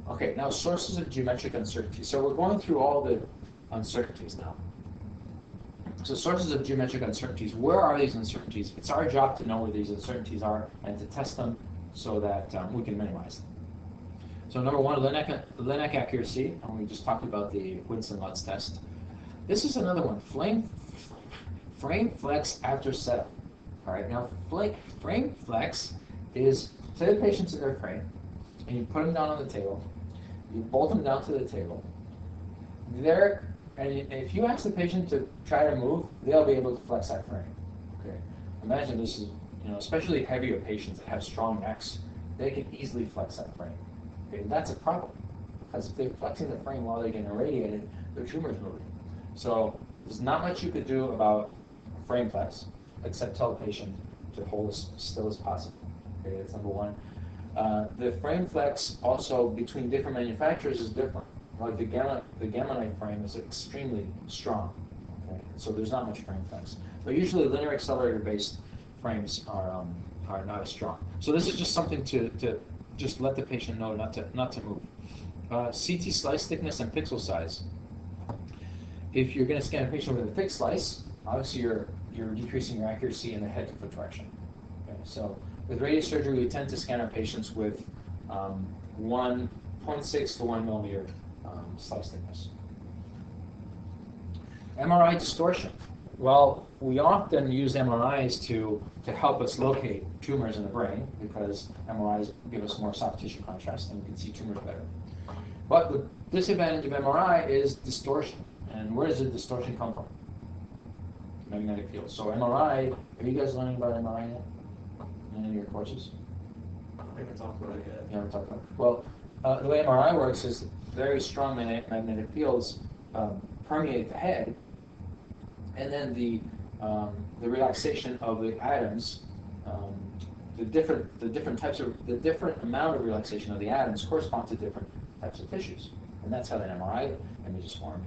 Okay, now sources of geometric uncertainty. So we're going through all the uncertainties now. So sources of geometric uncertainties, where are these uncertainties? It's our job to know where these uncertainties are and to test them so that um, we can minimize them. So number one, Linac, Linac accuracy, and we just talked about the Winston-Lutz test. This is another one, flame, frame flex after setup. All right, now frame flex is, say the patient's in their frame, and you put them down on the table, you bolt them down to the table. There, and if you ask the patient to try to move, they'll be able to flex that frame. Okay. Imagine this is, you know, especially heavier patients that have strong necks, they can easily flex that frame. Okay, that's a problem because if they're flexing the frame while they're getting irradiated, their tumor's moving. So there's not much you could do about frame flex except tell the patient to hold as still as possible. Okay, that's number one. Uh, the frame flex also between different manufacturers is different. Like the Gamma, the Gamma Knife frame is extremely strong. Okay? So there's not much frame flex. But usually linear accelerator based frames are, um, are not as strong. So this is just something to, to just let the patient know not to, not to move. Uh, CT slice thickness and pixel size. If you're going to scan a patient with a thick slice, obviously you're, you're decreasing your accuracy in the head to foot direction. Okay? So with radiosurgery, we tend to scan our patients with um, 1.6 to 1 millimeter um, slice thickness. MRI distortion. Well, we often use MRIs to, to help us locate tumors in the brain because MRIs give us more soft tissue contrast and we can see tumors better. But the disadvantage of MRI is distortion. And where does the distortion come from? Magnetic field. So MRI, are you guys learning about MRI yet? In any of your courses? I can talk about it. You haven't talked about. Well, uh, the way MRI works is very strong magnetic fields um, permeate the head, and then the um, the relaxation of the atoms, um, the different the different types of the different amount of relaxation of the atoms correspond to different types of tissues, and that's how the MRI image is formed.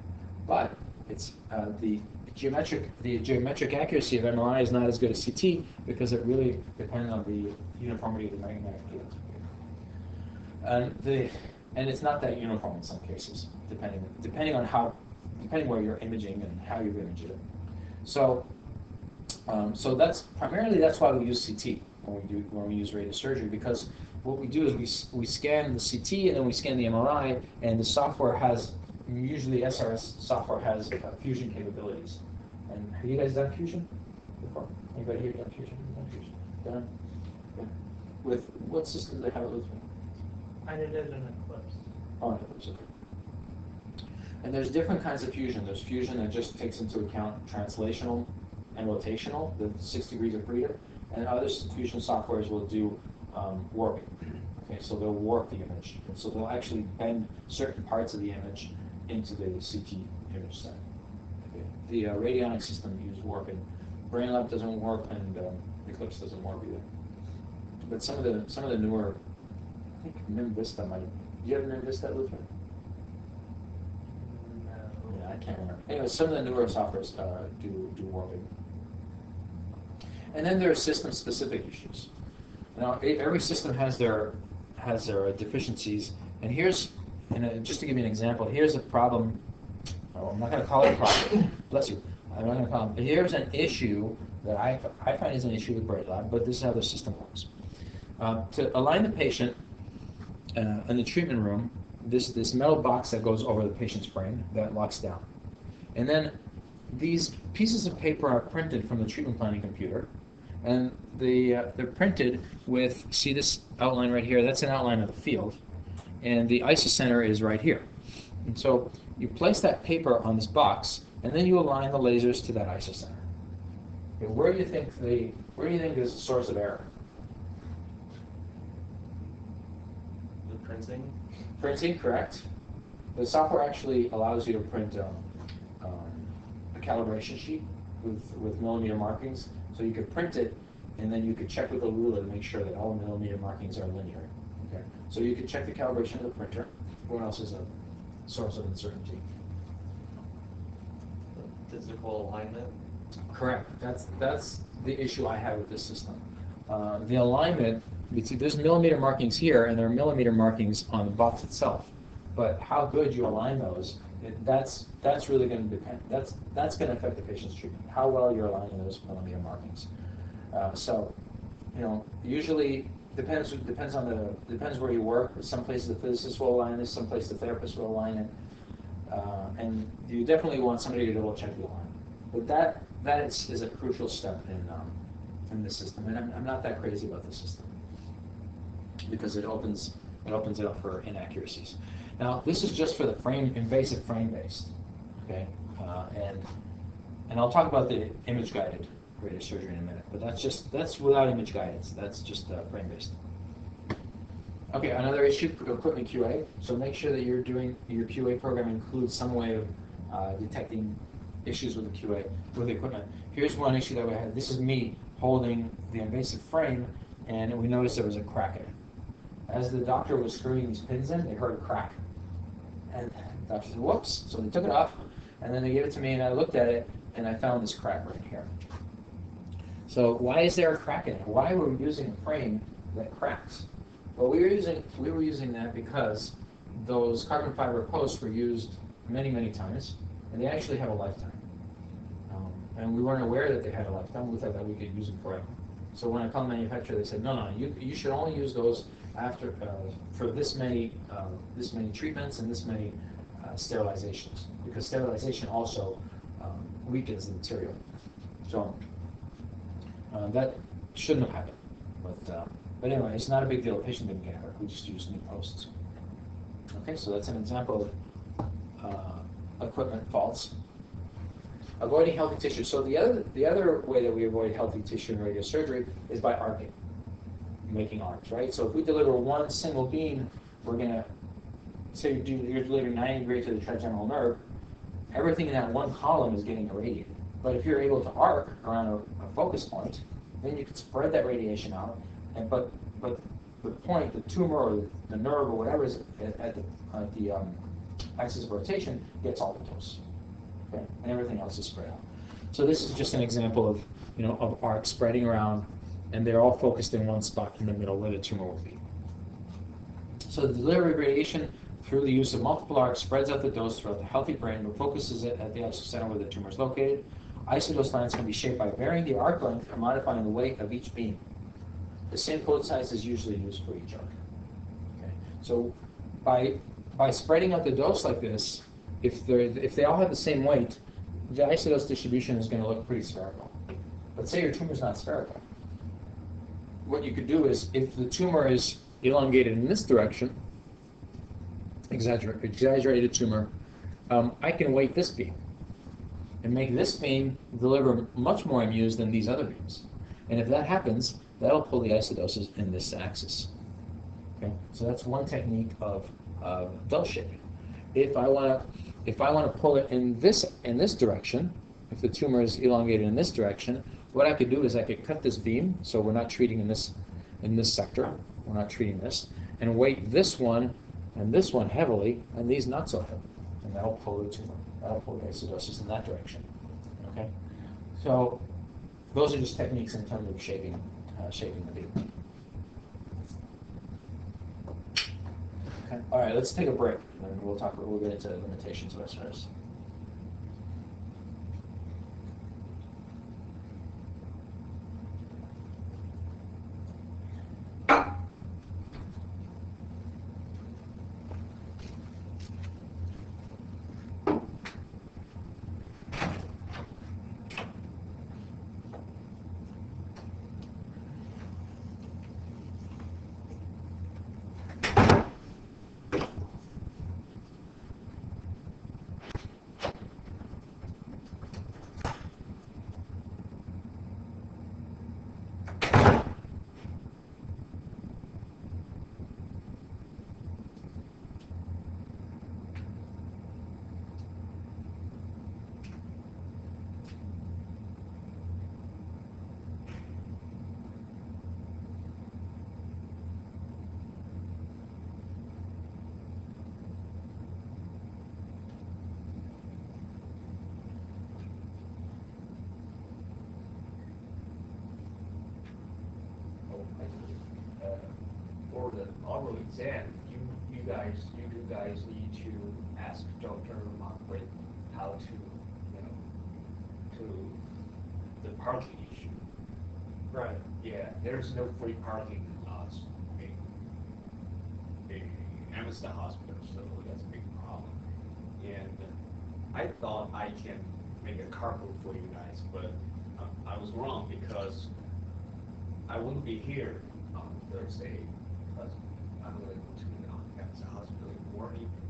But it's uh, the geometric the geometric accuracy of MRI is not as good as CT because it really depends on the uniformity of the magnetic field. And the and it's not that uniform in some cases, depending depending on how depending where you're imaging and how you image it. So um, so that's primarily that's why we use CT when we do when we use radiosurgery because what we do is we we scan the CT and then we scan the MRI and the software has usually SRS software has uh, fusion capabilities. And have you guys done fusion before? Anybody here done fusion? Done fusion? Done? Yeah. With what system do they have it with? I did it in Eclipse. Oh, Eclipse. Okay. And there's different kinds of fusion. There's fusion that just takes into account translational and rotational, the six degrees of freedom, and other fusion softwares will do um, warping. Okay, so they'll warp the image. So they'll actually bend certain parts of the image into the CT image set. Okay. The uh, radionic system uses warping. BrainLab doesn't warp, and um, Eclipse doesn't warp either. But some of the some of the newer, I think MIM Vista might. Do you have MIM Vista, Luther? I can't remember. Anyway, some of the newer softwares uh, do do warping. And then there are system-specific issues. Now, every system has their has their deficiencies, and here's, and uh, just to give you an example, here's a problem. Oh, I'm not going to call it a problem. Bless you. I'm not going to call it. But here's an issue that I I find is an issue with BrainLab, but this is how the system works. Uh, to align the patient uh, in the treatment room, this this metal box that goes over the patient's brain that locks down, and then these pieces of paper are printed from the treatment planning computer, and the uh, they're printed with see this outline right here. That's an outline of the field, and the isocenter is right here. And so you place that paper on this box, and then you align the lasers to that isocenter. Okay, where do you think the where do you think is the source of error? The printing, Printing, correct. The software actually allows you to print um, um, a calibration sheet with, with millimeter markings. So you could print it, and then you could check with a ruler to make sure that all millimeter markings are linear. So you can check the calibration of the printer. What else is a source of uncertainty? the physical alignment. Correct. That's that's the issue I have with this system. Uh, the alignment, you see, there's millimeter markings here, and there are millimeter markings on the box itself. But how good you align those, it, that's that's really going to depend. That's that's going to affect the patient's treatment. How well you're aligning those millimeter markings. Uh, so, you know, usually depends depends on the depends where you work. Some places the physicist will align this. Some places the therapist will align it. Uh, and you definitely want somebody to double check the alignment. But that that is, is a crucial step in um, in the system, and I'm, I'm not that crazy about the system because it opens it opens it up for inaccuracies. Now this is just for the frame invasive frame based, okay, uh, and and I'll talk about the image guided radiosurgery in a minute, but that's just that's without image guidance. That's just uh, frame based. Okay, another issue, equipment QA. So make sure that you're doing, your QA program includes some way of uh, detecting issues with the QA, with the equipment. Here's one issue that we had. This is me holding the invasive frame, and we noticed there was a crack in it. As the doctor was screwing these pins in, they heard a crack. And the doctor said, whoops. So they took it off, and then they gave it to me, and I looked at it, and I found this crack right here. So why is there a crack in it? Why were we using a frame that cracks? Well, we were using we were using that because those carbon fiber posts were used many many times, and they actually have a lifetime. Um, and we weren't aware that they had a lifetime. We thought that we could use them forever. So when I called the manufacturer, they said, no, no, you, you should only use those after uh, for this many uh, this many treatments and this many uh, sterilizations, because sterilization also um, weakens the material. So uh, that shouldn't have happened. But uh, but anyway, it's not a big deal. The patient didn't get hurt. We just used new posts. Okay, so that's an example of uh, equipment faults. Avoiding healthy tissue. So the other the other way that we avoid healthy tissue in radiosurgery is by arcing, making arcs, right? So if we deliver one single beam, we're gonna say you're delivering 90 degrees to the trigeminal nerve. Everything in that one column is getting irradiated. But if you're able to arc around a, a focus point, then you can spread that radiation out and but but the point, the tumor or the nerve or whatever is at, at the, at the um, axis of rotation gets all the dose, okay, and everything else is spread out. So this is just an example of you know of arc spreading around, and they're all focused in one spot in the middle where the tumor will be. So the delivery of radiation through the use of multiple arcs spreads out the dose throughout the healthy brain, but focuses it at the isocenter where the tumor is located. Isodose lines can be shaped by varying the arc length or modifying the weight of each beam. The same cone size is usually used for each arc. Okay. So by by spreading out the dose like this, if they if they all have the same weight, the isodose distribution is going to look pretty spherical. But say your tumor is not spherical. What you could do is, if the tumor is elongated in this direction, exaggerate, exaggerated tumor, um, I can weight this beam and make this beam deliver much more MUs than these other beams. And if that happens, that'll pull the isodoses in this axis. Okay, so that's one technique of uh, dose shaping. If I want to, if I want to pull it in this in this direction, if the tumor is elongated in this direction, what I could do is I could cut this beam, so we're not treating in this in this sector, we're not treating this, and weight this one and this one heavily, and these not so heavy. and that'll pull the tumor, the isodoses in that direction. Okay? So those are just techniques in terms of shaping, uh, shaping the beak. Okay. All right, let's take a break, and we'll talk. We'll get into limitations of SRS. uh, for the oral exam, you, you guys, you two guys need to ask Dr. Margaret how to, you know, to the parking issue. Right. Yeah, there's no free parking in us, in, in Amherst Hospital, so that's a big problem. And I thought I can make a carpool for you guys, but I, I was wrong because I wouldn't be here on Thursday, because I'm gonna go to um, Amherst Hospital in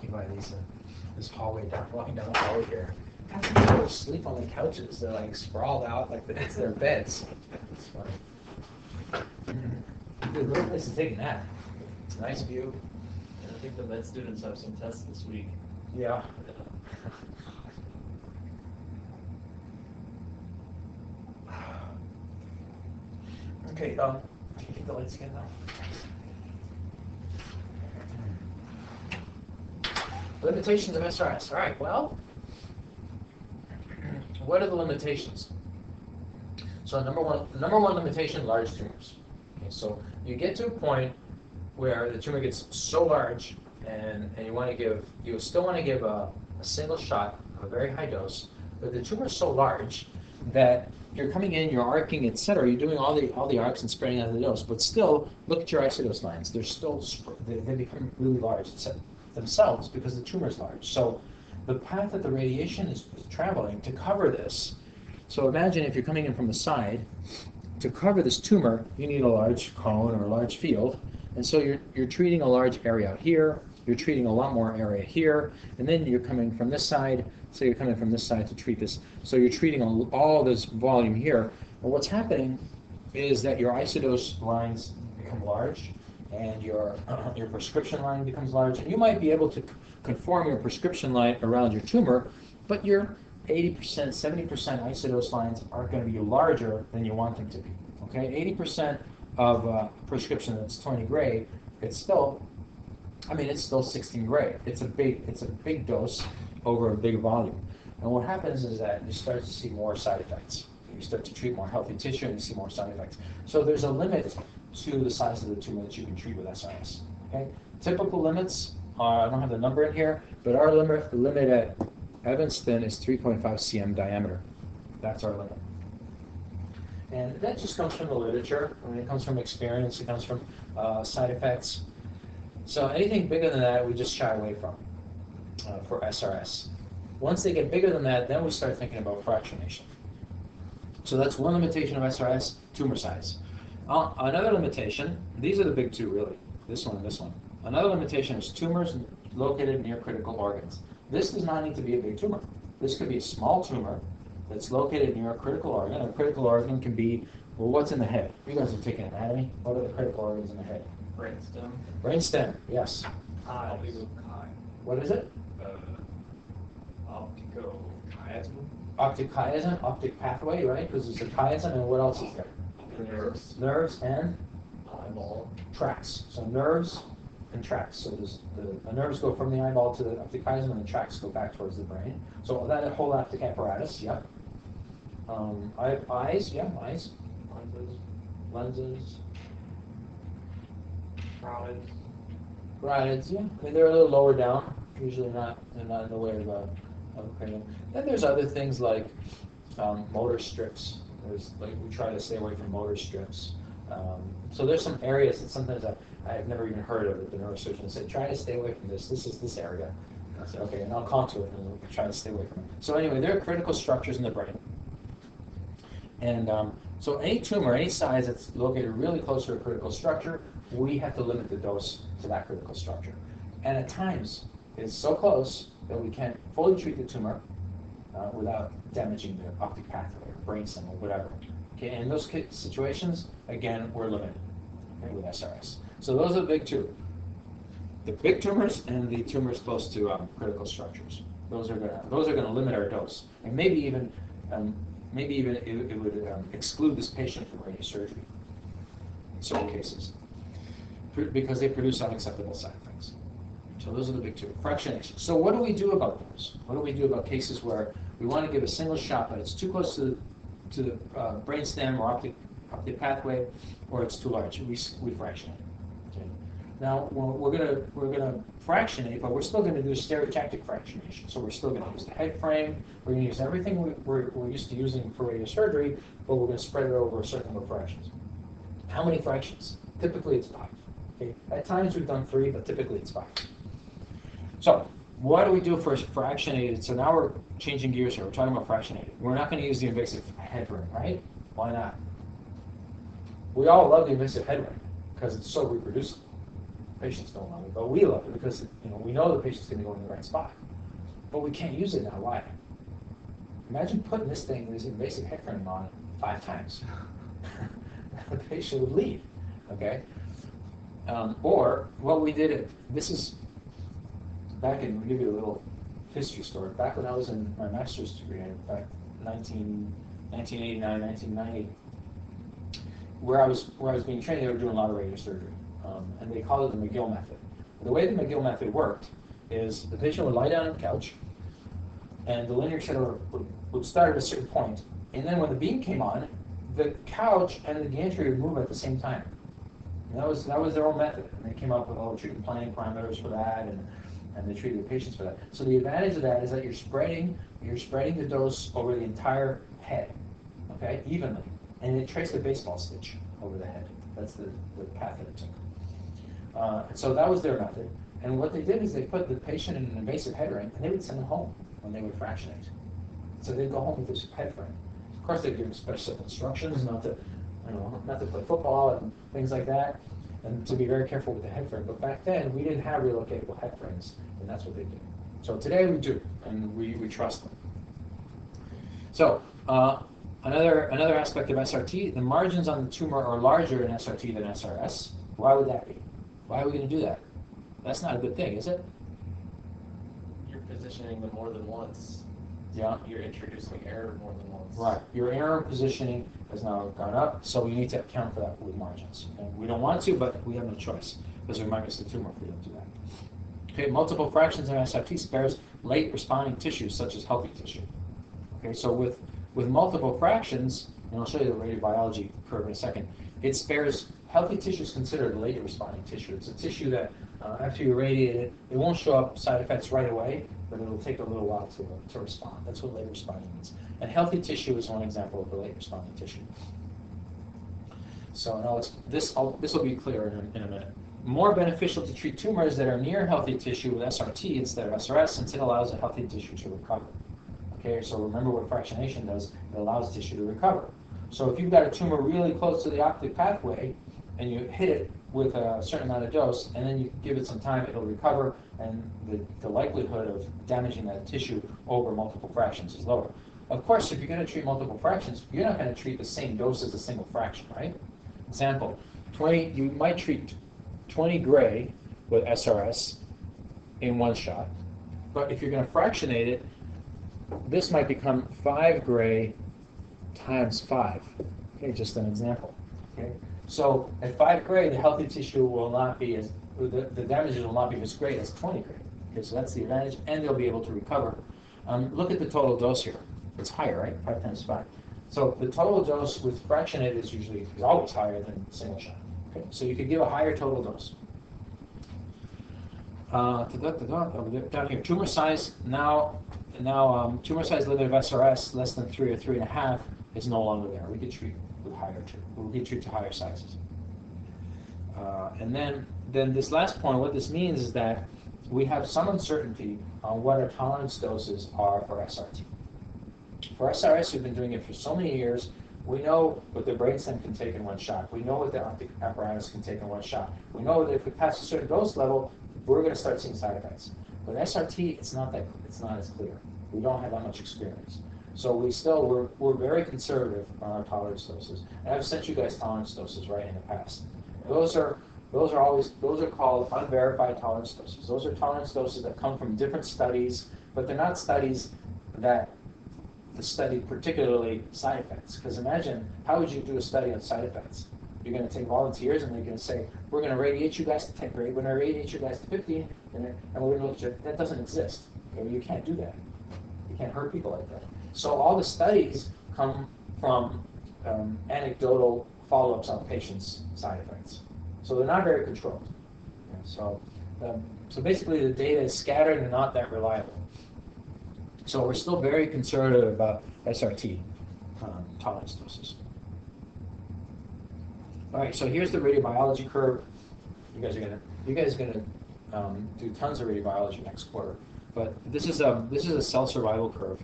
when you're walking by these, uh, this hallway down, walking down the hallway here. Half the people sleep on the couches. They're like sprawled out like it's their beds. It's funny. Good little place to take a nap. It's a nice view. And I think the med students have some tests this week. Yeah. Okay, um, can you take the lights again now? Limitations of SRS. All right, well, what are the limitations? So number one, number one limitation, large tumors. Okay, so you get to a point where the tumor gets so large and, and you want to give, you still want to give a, a single shot of a very high dose, but the tumor is so large that you're coming in, you're arcing, et cetera, you're doing all the, all the arcs and spreading out the dose, but still, look at your isodose lines. They're still, they, they become really large itse- themselves because the tumor is large. So the path that the radiation is traveling to cover this, so imagine if you're coming in from the side, to cover this tumor, you need a large cone or a large field, and so you're, you're treating a large area out here, you're treating a lot more area here, and then you're coming from this side, so you're coming from this side to treat this. So you're treating all, this volume here. And what's happening is that your isodose lines become large, and your your prescription line becomes large, and you might be able to conform your prescription line around your tumor, but your 80%, 70% isodose lines are going to be larger than you want them to be. Okay, 80% of uh, prescription that's 20 gray, it's still, I mean, it's still 16 gray. It's a big, it's a big dose over a big volume. And what happens is that you start to see more side effects. You start to treat more healthy tissue and you see more side effects. So there's a limit to the size of the tumor that you can treat with SRS. Okay, typical limits. Are, I don't have the number in here, but our limit, limit at Evanston is 3.5 cm diameter. That's our limit. And that just comes from the literature. I mean, it comes from experience. It comes from uh, side effects. So anything bigger than that, we just shy away from uh, for SRS. Once they get bigger than that, then we start thinking about fractionation. So that's one limitation of SRS, tumor size. Uh, another limitation, these are the big two really, this one and this one. Another limitation is tumors located near critical organs. This does not need to be a big tumor. This could be a small tumor that's located near a critical organ. A critical organ can be, well, what's in the head? You guys have taken anatomy. What are the critical organs in the head? Brainstem. Brainstem, yes. Eyes. What is it? Uh, optical chiasm? Optic chiasm, optic pathway, right? Because it's a chiasm, and what else is there? Nerves, Nerves and eyeball. tracks. So nerves and tracks. So the, the nerves go from the eyeball to the optic chiasm, and the tracks go back towards the brain. So that whole optic apparatus, yeah. Um, eye, eyes, yeah, eyes, lenses, lenses, Carotids. Carotids, yeah. I mean, they're a little lower down. Usually not, they're not in the way of a, of a cranium. Then there's other things like um, motor strips. There's like we try to stay away from motor strips. Um, so there's some areas that sometimes I, I've never even heard of that the neurosurgeon said try to stay away from this. This is this area. And I said okay, and I'll contour it and we'll try to stay away from it. So anyway, there are critical structures in the brain. And um, so any tumor, any size that's located really close to a critical structure, we have to limit the dose to that critical structure. And at times, it's so close that we can't fully treat the tumor uh, without damaging the optic pathway or brainstem or whatever. Okay, in those situations, again, we're limited okay, with SRS. So those are the big two. The big tumors and the tumors close to um, critical structures. Those are gonna those are gonna limit our dose, and maybe even um, maybe even it, it would um, exclude this patient from radiosurgery in certain cases because they produce unacceptable side effects. So those are the big two. Fractionation. So what do we do about those? What do we do about cases where we want to give a single shot, but it's too close to the, to the uh, brainstem or optic, optic pathway, or it's too large? We, we fractionate. Okay. Now we're, we're gonna we're gonna fractionate, but we're still gonna do stereotactic fractionation. So we're still gonna use the head frame. We're gonna use everything we, we're, we're used to using for radiosurgery, but we're gonna spread it over a certain number of fractions. How many fractions? Typically, it's five. Okay. At times we've done three, but typically it's five. So, what do we do for fractionated? So now we're changing gears here. We're talking about fractionated. We're not going to use the invasive head ring, right? Why not? We all love the invasive head ring because it's so reproducible. Patients don't love it, but we love it because you know we know the patient's going to go in the right spot. But we can't use it now. Why? Imagine putting this thing, this invasive head frame on five times. the patient would leave. Okay. Um, or what we did, it- this is back in, I'll give you a little history story. Back when I was in my master's degree, in back 19, 1989, 1990, where I was where I was being trained, they were doing a lot of radiosurgery, um, and they called it the McGill method. The way the McGill method worked is the patient would lie down on the couch, and the linear shutter would, would start at a certain point, and then when the beam came on, the couch and the gantry would move at the same time. And that was that was their own method, and they came up with all the treatment planning parameters for that, and and they treated the patients for that. So the advantage of that is that you're spreading you're spreading the dose over the entire head, okay, evenly, and it traced a baseball stitch over the head. That's the, the path that it took. Uh, so that was their method. And what they did is they put the patient in an invasive head ring, and they would send them home when they would fractionate. So they'd go home with this head frame. Of course, they'd give them special instructions not to, you know, not to play football and things like that, and to be very careful with the head frame. But back then, we didn't have relocatable head frames, and that's what they did. So today we do, and we, we trust them. So uh, another another aspect of SRT, the margins on the tumor are larger in SRT than SRS. Why would that be? Why are we going to do that? That's not a good thing, is it? You're positioning them more than once. Yeah. You're introducing error more than once. Right. Your error positioning has now gone up, so we need to account for that with margins. And we don't want to, but we have no choice because we might miss the tumor if we don't do that. Okay, multiple fractions in SRT spares late responding tissues such as healthy tissue. Okay, so with with multiple fractions, and I'll show you the radiobiology curve in a second, it spares healthy tissue is considered late responding tissue. It's a tissue that uh, after you irradiate it, it won't show up side effects right away, but it'll take a little while to, to respond. That's what late responding means. And healthy tissue is one example of the late responding tissue. So now this this will be clear in, a- in a minute. More beneficial to treat tumors that are near healthy tissue with SRT instead of SRS since it allows the healthy tissue to recover. Okay, so remember what fractionation does, it allows tissue to recover. So if you've got a tumor really close to the optic pathway and you hit it with a certain amount of dose and then you give it some time, it'll recover and the, the likelihood of damaging that tissue over multiple fractions is lower. Of course, if you're going to treat multiple fractions, you're not going to treat the same dose as a single fraction, right? Example, 20, you might treat 20 gray with SRS in one shot, but if you're going to fractionate it, this might become 5 gray times 5. Okay, just an example. Okay, so at 5 gray, the healthy tissue will not be as, the, the damages will not be as great as 20 gray. Okay, so that's the advantage, and they'll be able to recover. Um, look at the total dose here. It's higher, right? 5 times 5. So the total dose with fractionated is usually is always higher than single shot. Okay, so you could give a higher total dose. Uh, down here, tumor size now now um, tumor size limit of SRS less than three or three and a half is no longer there. We could treat with higher we could treat to higher sizes. Uh, and then then this last point, what this means is that we have some uncertainty on what our tolerance doses are for SRT. For SRS, we've been doing it for so many years. We know what the brainstem can take in one shot. We know what the optic apparatus can take in one shot. We know that if we pass a certain dose level, we're going to start seeing side effects. But SRT, it's not that it's not as clear. We don't have that much experience. So we still we're, we're very conservative on our tolerance doses. And I've sent you guys tolerance doses right in the past. Those are those are always those are called unverified tolerance doses. Those are tolerance doses that come from different studies, but they're not studies that study particularly side effects. Because imagine how would you do a study on side effects? You're going to take volunteers and they're going to say, we're going to radiate you guys to 10 gray, we're going to radiate you guys to 15, and, and we're going to look at. That doesn't exist. Okay? You can't do that. You can't hurt people like that. So all the studies come from um, anecdotal follow-ups on patients' side effects. So they're not very controlled. So, um, so basically the data is scattered and not that reliable. So we're still very conservative about SRT um, tolerance doses. All right, so here's the radiobiology curve. You guys are gonna, you guys are gonna um, do tons of radiobiology next quarter, but this is a this is a cell survival curve.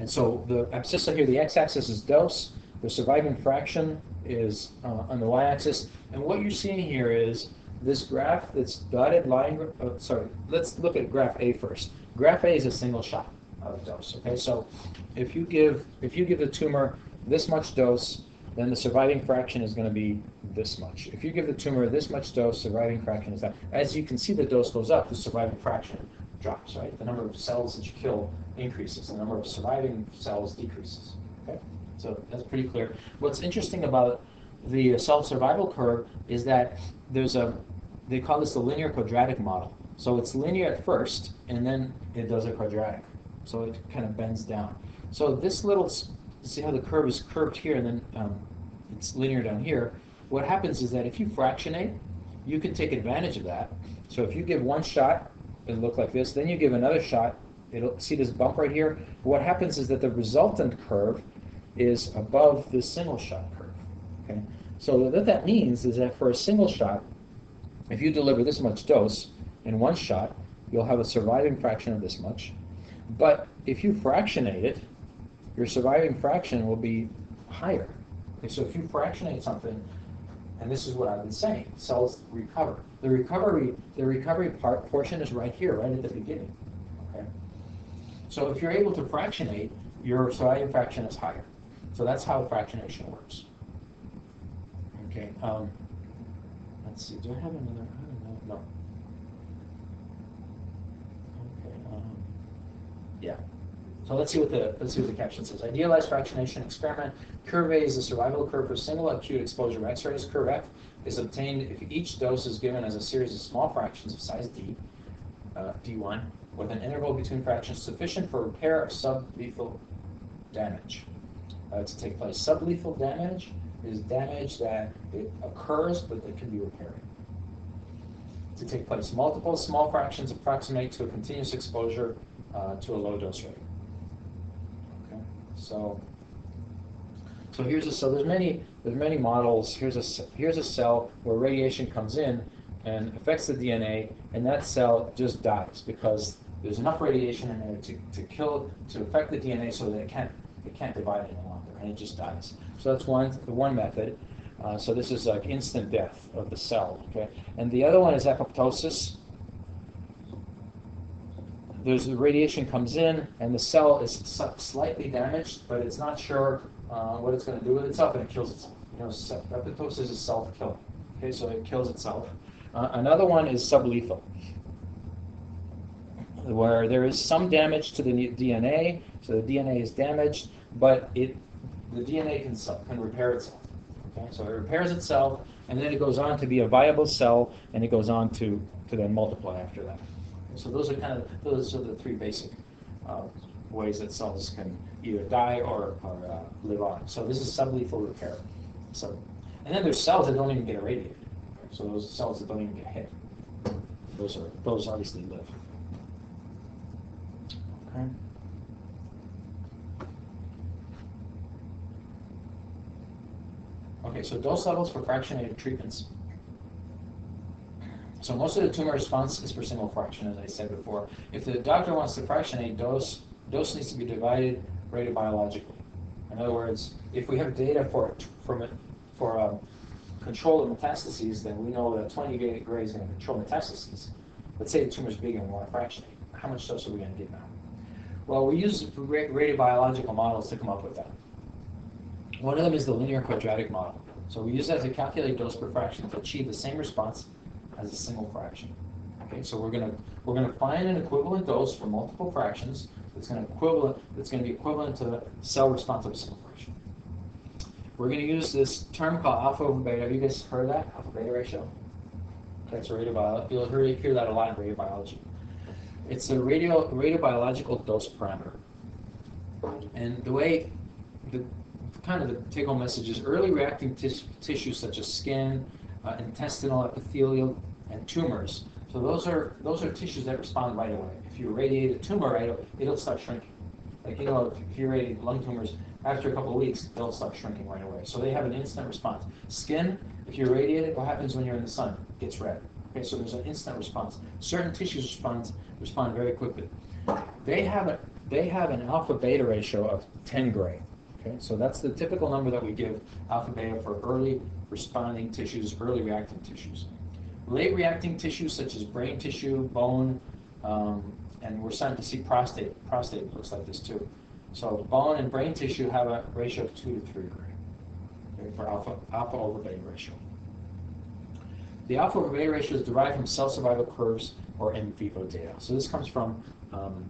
And so the abscissa here, the x-axis is dose, the surviving fraction is uh, on the y-axis, and what you're seeing here is this graph, that's dotted line, oh, sorry, let's look at graph A first. Graph A is a single shot of dose, okay? So if you give, if you give the tumor this much dose, then the surviving fraction is gonna be this much. If you give the tumor this much dose, surviving fraction is that. As you can see, the dose goes up, the surviving fraction drops, right? The number of cells that you kill increases, the number of surviving cells decreases, okay? So that's pretty clear. What's interesting about the cell-survival curve is that there's a, they call this the linear quadratic model. So it's linear at first, and then it does a quadratic. So it kind of bends down. So this little, see how the curve is curved here, and then um, it's linear down here. What happens is that if you fractionate, you can take advantage of that. So if you give one shot, it'll look like this. Then you give another shot, it'll see this bump right here. What happens is that the resultant curve is above this single shot curve. Okay. So what that means is that for a single shot, if you deliver this much dose in one shot, you'll have a surviving fraction of this much. But if you fractionate it, your surviving fraction will be higher. Okay, so if you fractionate something, and this is what I've been saying, cells recover. The recovery, the recovery part portion is right here, right at the beginning. Okay. So if you're able to fractionate, your surviving fraction is higher. So that's how fractionation works. Okay. Um, let's see. Do I have another? I don't know. No. Okay. Um, yeah. So let's see what the let's see what the caption says. Idealized fractionation experiment. Curve A is the survival curve for single acute exposure X-rays. Curve F is obtained if each dose is given as a series of small fractions of size d, uh, d1, with an interval between fractions sufficient for repair of sublethal damage uh, to take place. Sublethal damage is damage that it occurs but that can be repaired. To take place, multiple small fractions approximate to a continuous exposure uh, to a low dose rate. Okay, so so here's a so there's many there's many models. Here's a here's a cell where radiation comes in and affects the DNA, and that cell just dies because there's enough radiation in there to, to kill to affect the DNA so that it can't it can't divide any longer, and it just dies. So that's one the one method. Uh, so this is like instant death of the cell. Okay, and the other one is apoptosis. There's the radiation comes in, and the cell is slightly damaged, but it's not sure uh, what it's going to do with itself, and it kills itself. You know, apoptosis is self-killing. Okay, so it kills itself. Uh, another one is sublethal, where there is some damage to the DNA, so the DNA is damaged, but it the DNA can can repair itself. Okay, so it repairs itself, and then it goes on to be a viable cell, and it goes on to to then multiply after that. So those are kind of those are the three basic uh, ways that cells can either die or, or uh, live on. So this is sublethal repair. So, and then there's cells that don't even get irradiated. So those cells that don't even get hit. Those are those obviously live. Okay. Okay, so dose levels for fractionated treatments. So most of the tumor response is for single fraction, as I said before. If the doctor wants to fractionate dose, dose needs to be divided radiobiologically. In other words, if we have data for from for um, control of metastases, then we know that 20 gray is going to control metastases. Let's say the tumor is big and we want to fractionate. How much dose are we going to give now? Well, we use ra- radiobiological models to come up with that. One of them is the linear quadratic model. So we use that to calculate dose per fraction to achieve the same response as a single fraction. Okay, so we're gonna we're gonna find an equivalent dose for multiple fractions that's gonna equivalent that's gonna be equivalent to cell response of a single fraction. We're gonna use this term called alpha over beta. Have you guys heard that alpha beta ratio? That's radiobiology. You'll hear, hear that a lot in radiobiology. It's a radio radiobiological dose parameter. And the way the kind of the take-home message is early reacting tis- tissues such as skin, uh, intestinal epithelial, and tumors. So those are those are tissues that respond right away. If you irradiate a tumor right away, it'll start shrinking. Like you know, if you irradiate lung tumors, after a couple of weeks, they'll start shrinking right away. So they have an instant response. Skin, if you irradiate it, what happens when you're in the sun? It gets red. Okay, so there's an instant response. Certain tissues respond respond very quickly. They have a they have an alpha beta ratio of 10 gray. Okay, so that's the typical number that we give alpha beta for early responding tissues, early reacting tissues. late reacting tissues such as brain tissue, bone, um, and we're starting to see prostate. Prostate looks like this too. So bone and brain tissue have a ratio of two to three okay, for alpha, alpha over beta ratio. The alpha over beta ratio is derived from cell survival curves or in vivo data. So this comes from um,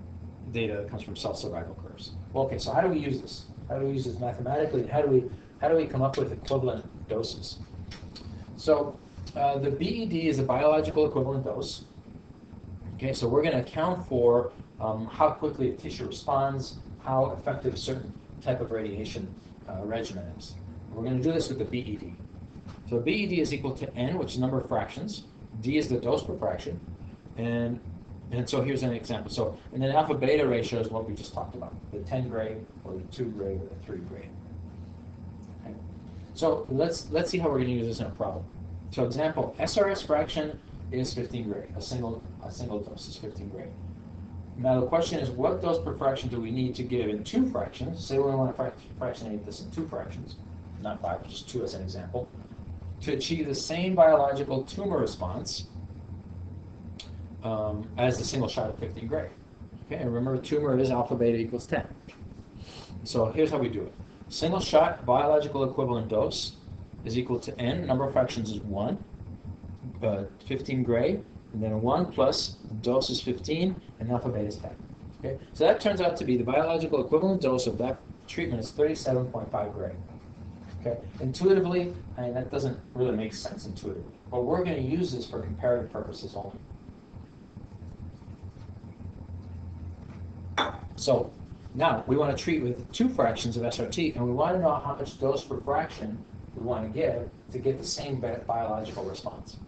data that comes from cell survival curves. Well, okay, so how do we use this? How do we use this mathematically? How do we how do we come up with equivalent doses? So uh, the BED is a biological equivalent dose. Okay, so we're going to account for um, how quickly a tissue responds, how effective a certain type of radiation uh, regimen is. We're going to do this with the BED. So BED is equal to n, which is number of fractions. D is the dose per fraction. And and so here's an example. So and then alpha beta ratio is what we just talked about, the 10 gray or the 2 gray or the 3 gray. Okay. So let's let's see how we're going to use this in a problem. So example, SRS fraction is 15 gray. A single a single dose is 15 gray. Now the question is, what dose per fraction do we need to give in two fractions? Say we want to frac- fractionate this in two fractions, not five, just two as an example, to achieve the same biological tumor response um, as a single shot of 15 gray. Okay, and remember, tumor is alpha beta equals 10. So here's how we do it. Single shot biological equivalent dose is equal to n, number of fractions is 1, uh, 15 gray, and then 1 plus dose is 15, and alpha beta is 10. Okay, so that turns out to be the biological equivalent dose of that treatment is 37.5 gray. Okay, intuitively, I mean, that doesn't really make sense intuitively, but we're going to use this for comparative purposes only. So now we want to treat with two fractions of SRT, and we want to know how much dose per fraction we want to give to get the same biological response.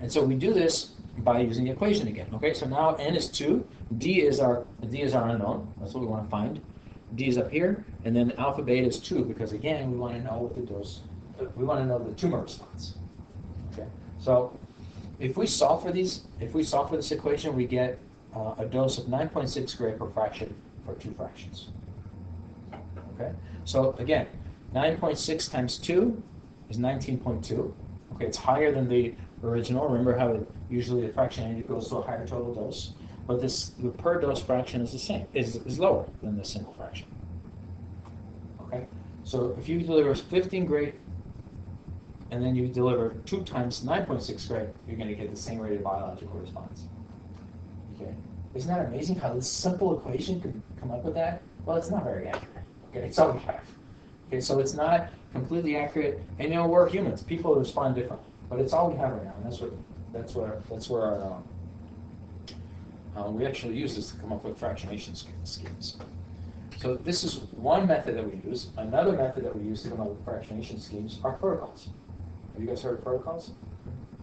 And so we do this by using the equation again. Okay, so now n is 2, d is our d is our unknown. That's what we want to find. d is up here, and then alpha beta is 2 because again we want to know what the dose. We want to know the tumor response. Okay, so if we solve for these, if we solve for this equation, we get uh, a dose of 9.6 gray per fraction for two fractions. Okay, so again, 9.6 times 2 is 19.2. Okay, it's higher than the original. Remember how it, usually the fraction goes to a higher total dose, but this the per dose fraction is the same, is, is lower than the single fraction. Okay, so if you deliver 15 gray and then you deliver 2 times 9.6 gray, you're going to get the same rate of biological response. Okay. Isn't that amazing how this simple equation could come up with that? Well, it's not very accurate. Okay, it's all we have. Okay, so it's not completely accurate. And you know, we're humans. People respond differently. But it's all we have right now, and that's what that's where that's where our um, uh, we actually use this to come up with fractionation schemes. So this is one method that we use. Another method that we use to come up with fractionation schemes are protocols. Have you guys heard of protocols?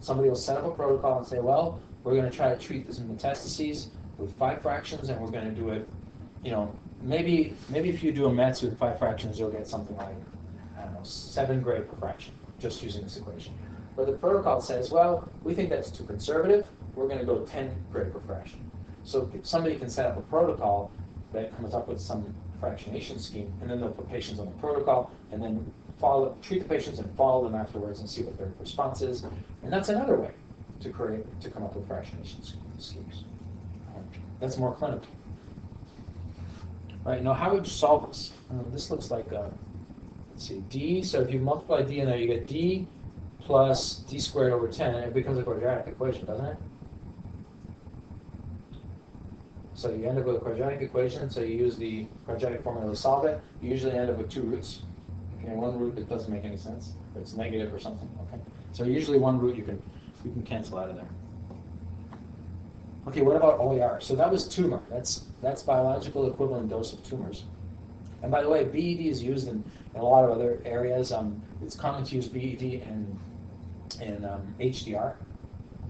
Somebody will set up a protocol and say, well, we're going to try to treat this metastases with five fractions, and we're going to do it, you know, maybe maybe if you do a METS with five fractions, you'll get something like, I don't know, seven gray per fraction, just using this equation. But the protocol says, well, we think that's too conservative. We're going to go 10 gray per fraction. So somebody can set up a protocol that comes up with some fractionation scheme, and then they'll put patients on the protocol, and then follow, treat the patients and follow them afterwards and see what their response is. And that's another way to create, to come up with fractionation schemes. Um, That's more clinical. Right, now how would you solve this? Uh, this looks like, uh, let's see, d, so if you multiply d in there, you get d plus d squared over 10, and it becomes a quadratic equation, doesn't it? So you end up with a quadratic equation, so you use the quadratic formula to solve it. You usually end up with two roots. Okay, one root that doesn't make any sense, it's negative or something, okay? So usually one root you can, you can cancel out of there. Okay, what about OAR? So that was tumor, that's, that's biological equivalent dose of tumors. And by the way, BED is used in, in a lot of other areas. Um, it's common to use BED in, in um, HDR.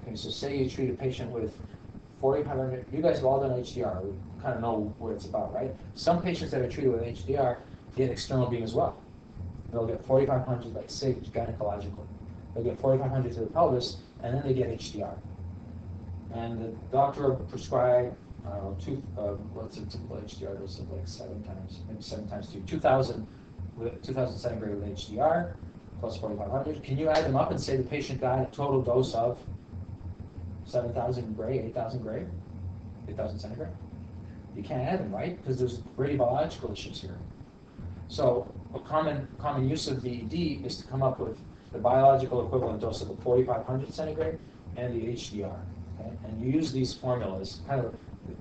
Okay, so say you treat a patient with 4,500, you guys have all done HDR, we kind of know what it's about, right? Some patients that are treated with HDR get external beam as well. They'll get 4,500 like say gynecologically. They'll get 4,500 to the pelvis, and then they get HDR. And the doctor will prescribe, I don't know, two, uh, what's a typical HDR dose of like seven times, maybe seven times two, 2,000 with 2,000 centigray with HDR. plus forty-five hundred. Can you add them up and say the patient got a total dose of seven thousand gray, eight thousand gray, eight thousand centigray? You can't add them, right? Because there's radiological issues here. So a common, common use of BED is to come up with the biological equivalent dose of the forty-five hundred centigray and the HDR. okay? And you use these formulas, kind of,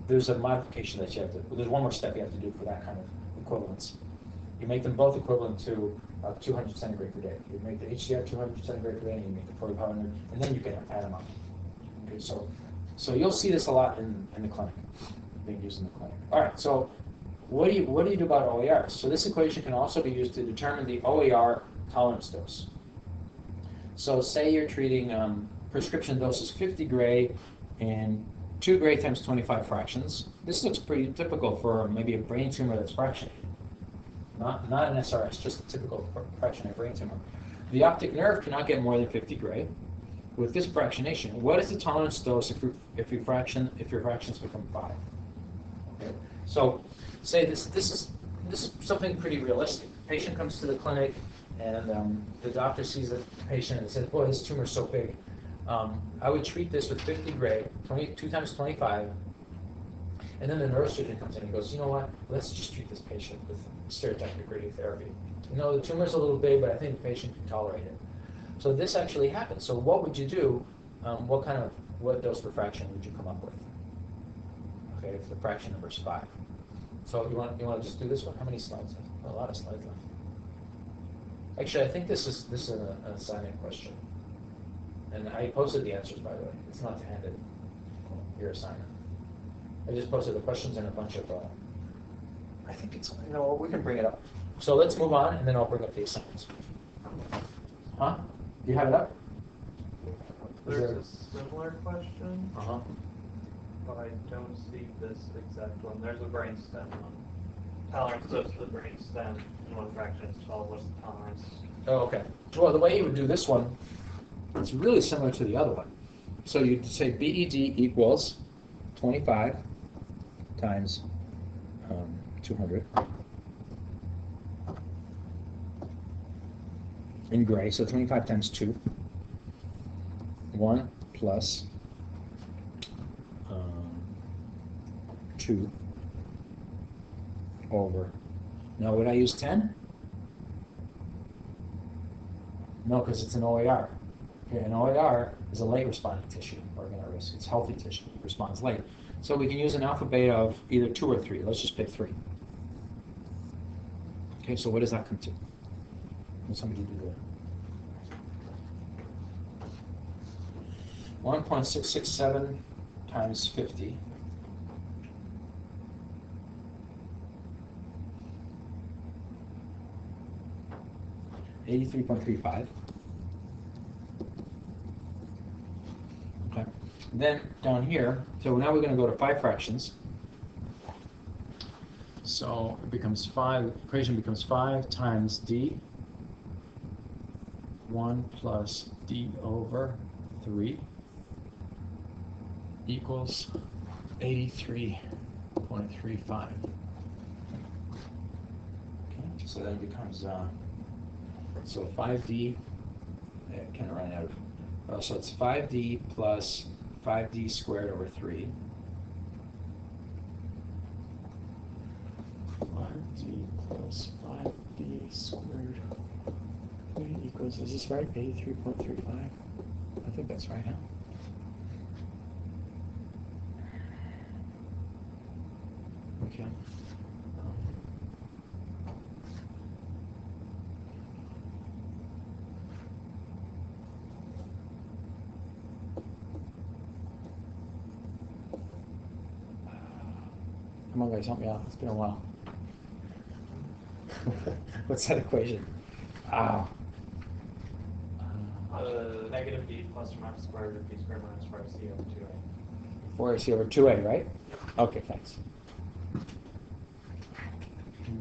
there's a modification that you have to, there's one more step you have to do for that kind of equivalence. You make them both equivalent to uh, two hundred centigray per day. You make the HDR two hundred centigray per day, and you make the forty-five hundred, and then you can add them up. Okay, so, so you'll see this a lot in, in the clinic, being used in the clinic. All right, so what do you, what do you do about OARs? So this equation can also be used to determine the OAR tolerance dose. So say you're treating, um, prescription doses fifty gray and two gray times twenty-five fractions. This looks pretty typical for maybe a brain tumor that's fractionated. Not, not an SRS, just a typical fr- fractionated brain tumor. The optic nerve cannot get more than fifty gray. With this fractionation, what is the tolerance dose if you, if you fraction, if your fractions become five? Okay, So, say this, this is, this is something pretty realistic. Patient comes to the clinic and, um, the doctor sees the patient and says, boy, this tumor's so big. Um, I would treat this with fifty gray, twenty, two times twenty-five. And then the neurosurgeon comes in and goes, you know what, let's just treat this patient with stereotactic radiotherapy. You know, the tumor's a little big, but I think the patient can tolerate it. So this actually happens. So what would you do? Um, what kind of, what dose per fraction would you come up with? Okay, if the fraction number is five. So you want, you want to just do this one? How many slides? A lot of slides left. Actually, I think this is, this is an an assignment question. And I posted the answers, by the way. It's not handed, your assignment. I just posted the questions and a bunch of, uh, I think it's, you know, we can bring it up. So let's move on, and then I'll bring up the assignments. Huh? Do you have it up? Is There's there- a similar question, Uh-huh. but I don't see this exact one. There's a brainstem one. Tolerance to the brainstem, and one fraction is twelve, what's the tolerance? Oh, okay. Well, the way you would do this one, it's really similar to the other one. So you'd say BED equals twenty-five times um, two hundred. In gray, so twenty-five times two. One plus um, two over. Now, would I use ten? No, because it's an OAR. Okay, an OAR is a late responding tissue, organ at risk. It's healthy tissue, it responds late. So we can use an alpha beta of either two or three. Let's just pick three. Okay, so what does that come to? Will somebody do that? One point six six seven times fifty. Eighty-three point three five. Okay, then down here, so now we're gonna go to five fractions. So it becomes five, the equation becomes five times d. One plus d over three equals eighty-three point three five. Okay, so that becomes, uh, so five d, I kind of ran out of, uh, so it's five d plus five d squared over three. Five d plus five d squared okay, equals, is this right, eighty-three point three five? I think that's right, huh? Okay. Come on, guys, help me out. It's been a while. What's that equation? Ah. Uh, negative b plus or minus square root of b squared minus 4ac over two a. Four AC over two A, right? Okay, thanks.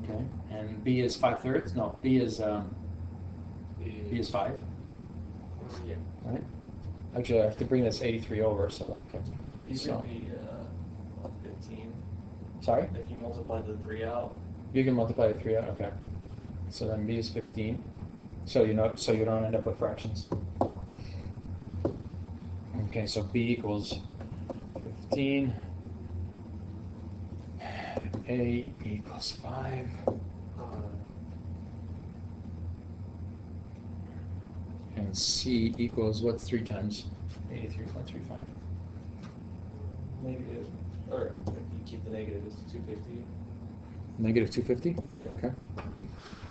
Okay, and B is five thirds? No, B is, um, B is five, Yeah. right? Actually, I have to bring this eighty-three over, so, okay. You So- could be, uh, fifteen, Sorry? if you multiply the three out. You can multiply the three out, okay. So then B is fifteen. So you know, so you don't end up with fractions. Okay, so b equals fifteen. A equals five. Uh. And c equals what's three times? Eighty-three point three five keep the negative, it's 250. Negative 250? Okay.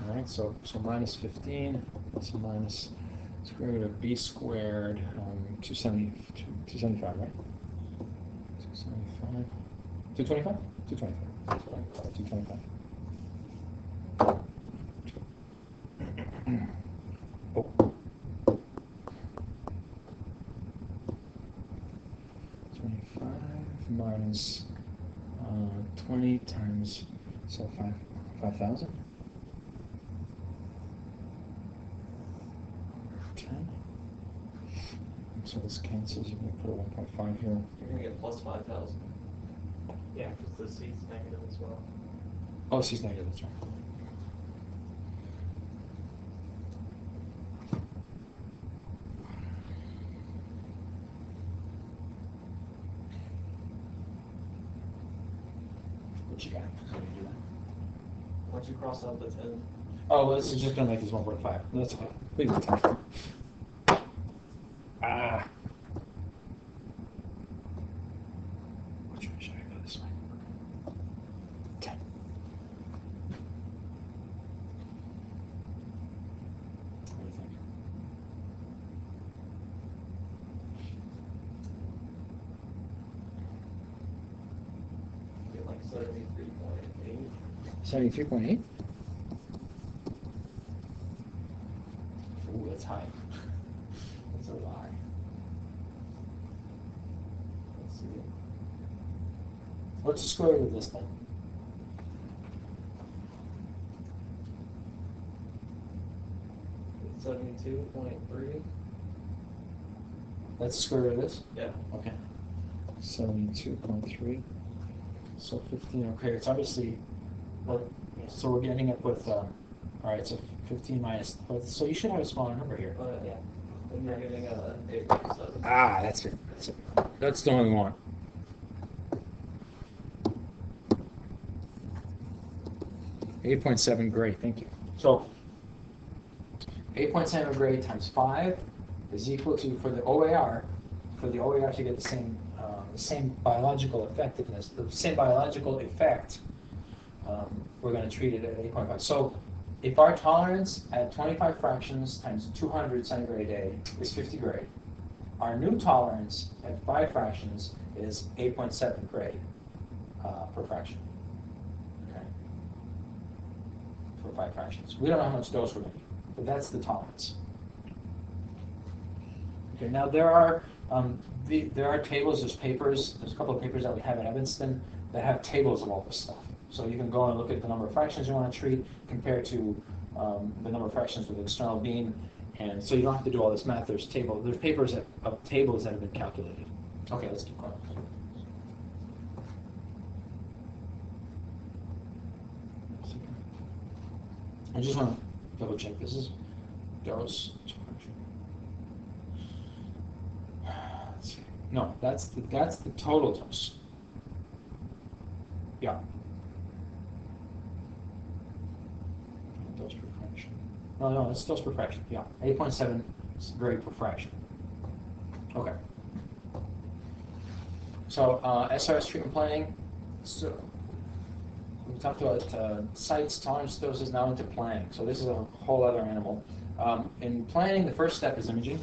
All right, so, so minus 15, plus or minus square root of b squared, um, 270, 275, right? 275, 225? 225, 225. 225. thousand? Ten. So this cancels, you can put a one point five here. You're gonna get plus five thousand. Yeah, because the C's negative as well. Oh, she's negative, that's right. cross out the 10. Oh, this is just gonna make this 1.5. That's fine. Please. Ah. Should I this 10. What do you think? Like 73.8. 73.8? Square root of this thing? Seventy-two point three. That's the square root of this? Yeah. Okay. Seventy-two point three. So fifteen, okay, it's obviously, well, so we're getting up with, um, all right, so fifteen minus, but, so you should have a smaller number here. Uh, yeah. And you're getting a eight point seven. Ah, that's it, that's it. That's the only one we want. Eight point seven, great, thank you. So, eight point seven gray times five is equal to, for the OAR, for the OAR to get the same, uh, the same biological effectiveness, the same biological effect, um, we're gonna treat it at eight point five. So, if our tolerance at twenty-five fractions times two hundred centigray a is fifty gray, our new tolerance at five fractions is eight point seven gray uh, per fraction. Okay. For five fractions. We don't know how much dose we're going to but that's the tolerance. Okay, now there are, um, the, there are tables, there's papers, there's a couple of papers that we have at Evanston that have tables of all this stuff. So you can go and look at the number of fractions you want to treat compared to um, the number of fractions with external beam. And so you don't have to do all this math. There's table, there's papers that, of tables that have been calculated. Okay, let's keep going. I just want to double check. This is see. No, that's the, that's the total dose. Yeah. Dose per fraction. No, no, it's dose per fraction. Yeah, eight point seven gray per fraction. Okay. So uh, SRS treatment planning. So we talked about uh, sites, tolerance doses, now into planning. So this is a whole other animal. Um, in planning, the first step is imaging.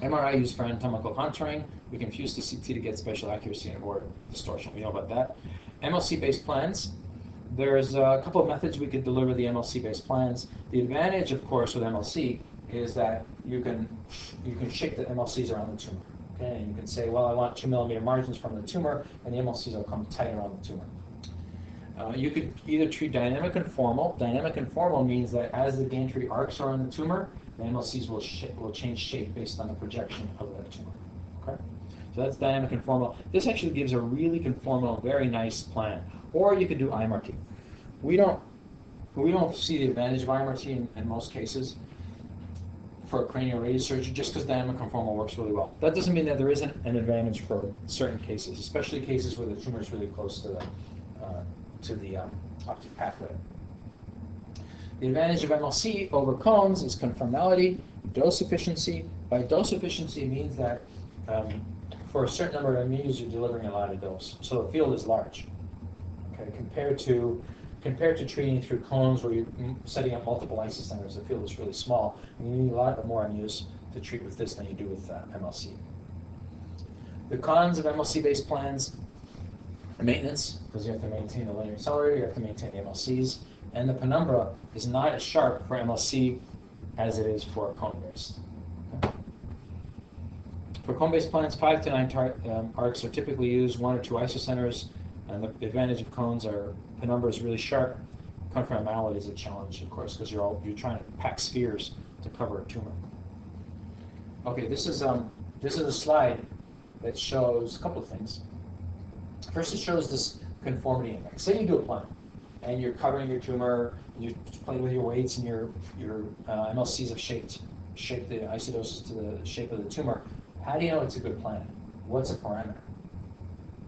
MRI used for anatomical contouring. We can fuse the CT to get spatial accuracy and avoid distortion. We know about that. MLC-based plans. There's a couple of methods we could deliver the MLC-based plans. The advantage, of course, with MLC is that you can you can shape the MLCs around the tumor. Okay, and you can say, well, I want two millimeter margins from the tumor, and the MLCs will come tight around the tumor. Uh, you could either treat dynamic conformal. Dynamic conformal means that as the gantry arcs around the tumor, the MLCs will, will change shape based on the projection of that tumor. Okay? So that's dynamic conformal. This actually gives a really conformal, very nice plan. Or you could do IMRT. We don't, we don't see the advantage of IMRT in, in most cases. for cranial radiosurgery just because dynamic conformal works really well. That doesn't mean that there isn't an advantage for certain cases, especially cases where the tumor is really close to the uh, to the um, optic pathway. The advantage of MLC over cones is conformality, dose efficiency. By dose efficiency means that um, for a certain number of MUs, you're delivering a lot of dose, so the field is large. Okay, compared to compared to treating through cones where you're mm, setting up multiple isocenters, the field is really small, and you need a lot more MUs to treat with this than you do with uh, MLC. The cons of MLC-based plans, maintenance, because you have to maintain the linear accelerator, you have to maintain the MLCs, and the penumbra is not as sharp for MLC as it is for cone-based. For cone-based plans, five to nine tar- um, arcs are typically used, one or two isocenters, and the advantage of cones are penumbra is really sharp. Conformality is a challenge, of course, because you're all you're trying to pack spheres to cover a tumor. Okay, this is um this is a slide that shows a couple of things. First, it shows this conformity index. Say you do a plan, and you're covering your tumor, and you're playing with your weights, and your your uh, MLCs have shaped shaped the isodoses to the shape of the tumor. How do you know it's a good plan? What's a parameter?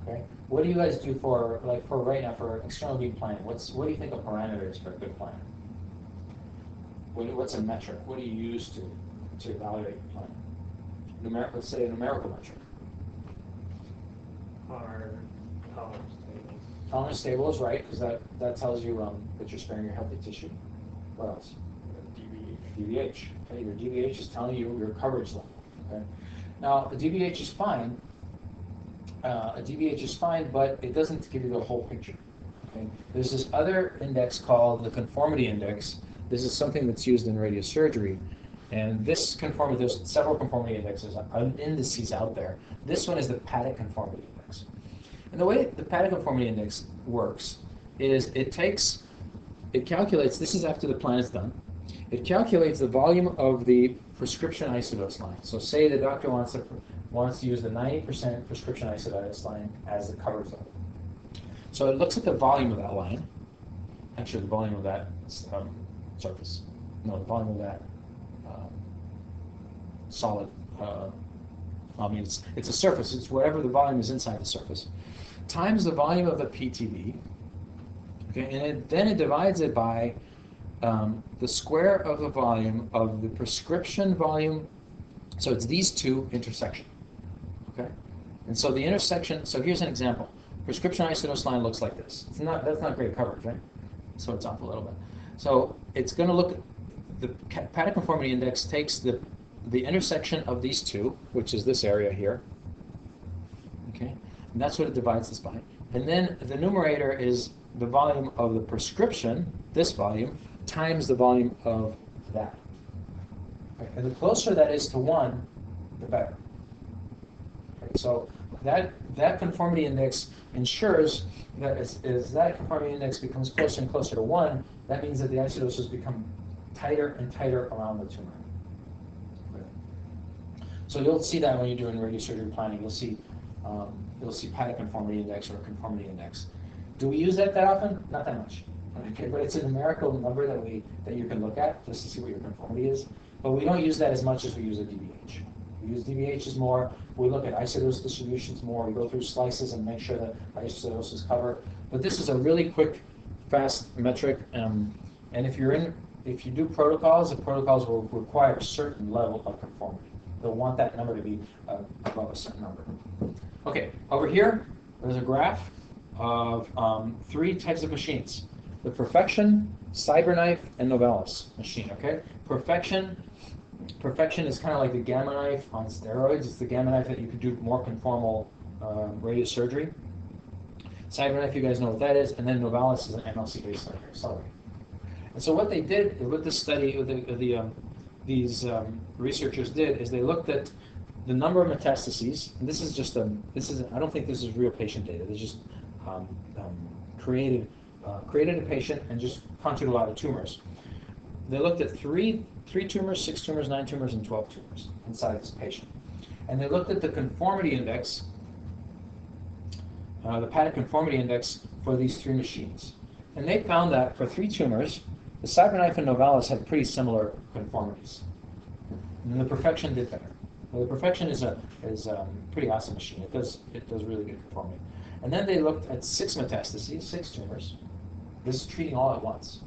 Okay. What do you guys do for like for right now for external beam planning? What's what do you think a parameter is for a good plan? What, what's a metric? What do you use to to evaluate plan? Numeric, let's say a numerical metric. Our tolerance. Tolerance stable is right because that that tells you um, that you're sparing your healthy tissue. What else? DVH. DVH. Okay, your DVH is telling you your coverage level. Okay. Now a DVH is fine. Uh, a DVH is fine, but it doesn't give you the whole picture. Okay. There's this other index called the conformity index. This is something that's used in radiosurgery. And this conformity, there's several conformity indexes, uh, indices out there. This one is the Paddick conformity. And the way the Paddick conformity index works is it takes, it calculates, this is after the plan is done, it calculates the volume of the prescription isodose line. So say the doctor wants to, wants to use the 90% prescription isodose line as the coverage level. So it looks at the volume of that line, actually the volume of that um, surface, no, the volume of that um, solid, uh, I mean, it's, it's a surface, it's whatever the volume is inside the surface, times the volume of the PTV, okay, and it, then it divides it by um, the square of the volume of the prescription volume, so it's these two intersection, okay? And so the intersection, so here's an example. Prescription isodose line looks like this. It's not, that's not great coverage, right? So it's off a little bit. So it's going to look, the Paddick conformity index takes the, the intersection of these two, which is this area here, okay? And that's what it divides this by. And then the numerator is the volume of the prescription, this volume, times the volume of that. Okay, And the closer that is to one, the better. Okay, So that, that conformity index ensures that as, as that conformity index becomes closer and closer to one, that means that the isodoses become tighter and tighter around the tumor. So you'll see that when you're doing radiosurgery planning, you'll see, um, you'll see Paddick conformity index or conformity index. Do we use that that often? Not that much. Okay, but it's a numerical number that we, that you can look at just to see what your conformity is. But we don't use that as much as we use a DVH. We use DVHs more, we look at isodose distributions more, we go through slices and make sure that isodoses cover. But this is a really quick, fast metric, um, and if you're in, if you do protocols, the protocols will require a certain level of conformity. They'll want that number to be uh, above a certain number. Okay, over here, there's a graph of um, three types of machines. The Perfexion, CyberKnife, and Novalis machine, okay? Perfexion, Perfexion is kind of like the Gamma Knife on steroids. It's the Gamma Knife that you could do more conformal uh, radiosurgery. CyberKnife, you guys know what that is, and then Novalis is an MLC-based accelerator. And so what they did with this study, the, the um, these um, researchers did, is they looked at the number of metastases. And this is just a, this is, I don't think this is real patient data. They just um, um, created, uh, created a patient and just counted a lot of tumors. They looked at three, three tumors, six tumors, nine tumors, and 12 tumors inside this patient. And they looked at the conformity index, uh, the Paddick conformity index for these three machines. And they found that for three tumors, the CyberKnife and Novalis had pretty similar conformities. And the Perfexion did better. The Perfexion is a is um, pretty awesome machine. It does it does really good conforming. And then they looked at six metastases, six tumors. This is treating all at once.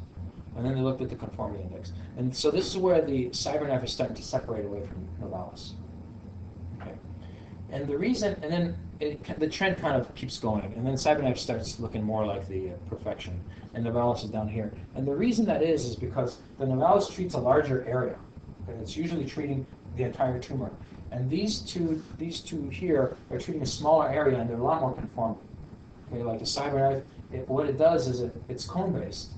And then they looked at the conformity index. And so this is where the CyberKnife is starting to separate away from Novalis. Okay. And the reason, and then it, the trend kind of keeps going, and then CyberKnife starts looking more like the uh, Perfexion, and Novalis is down here. And the reason that is is because the Novalis treats a larger area, and it's usually treating the entire tumor. And these two, these two here are treating a smaller area, and they're a lot more conformal. Okay, like a CyberKnife, it, what it does is it, it's cone-based,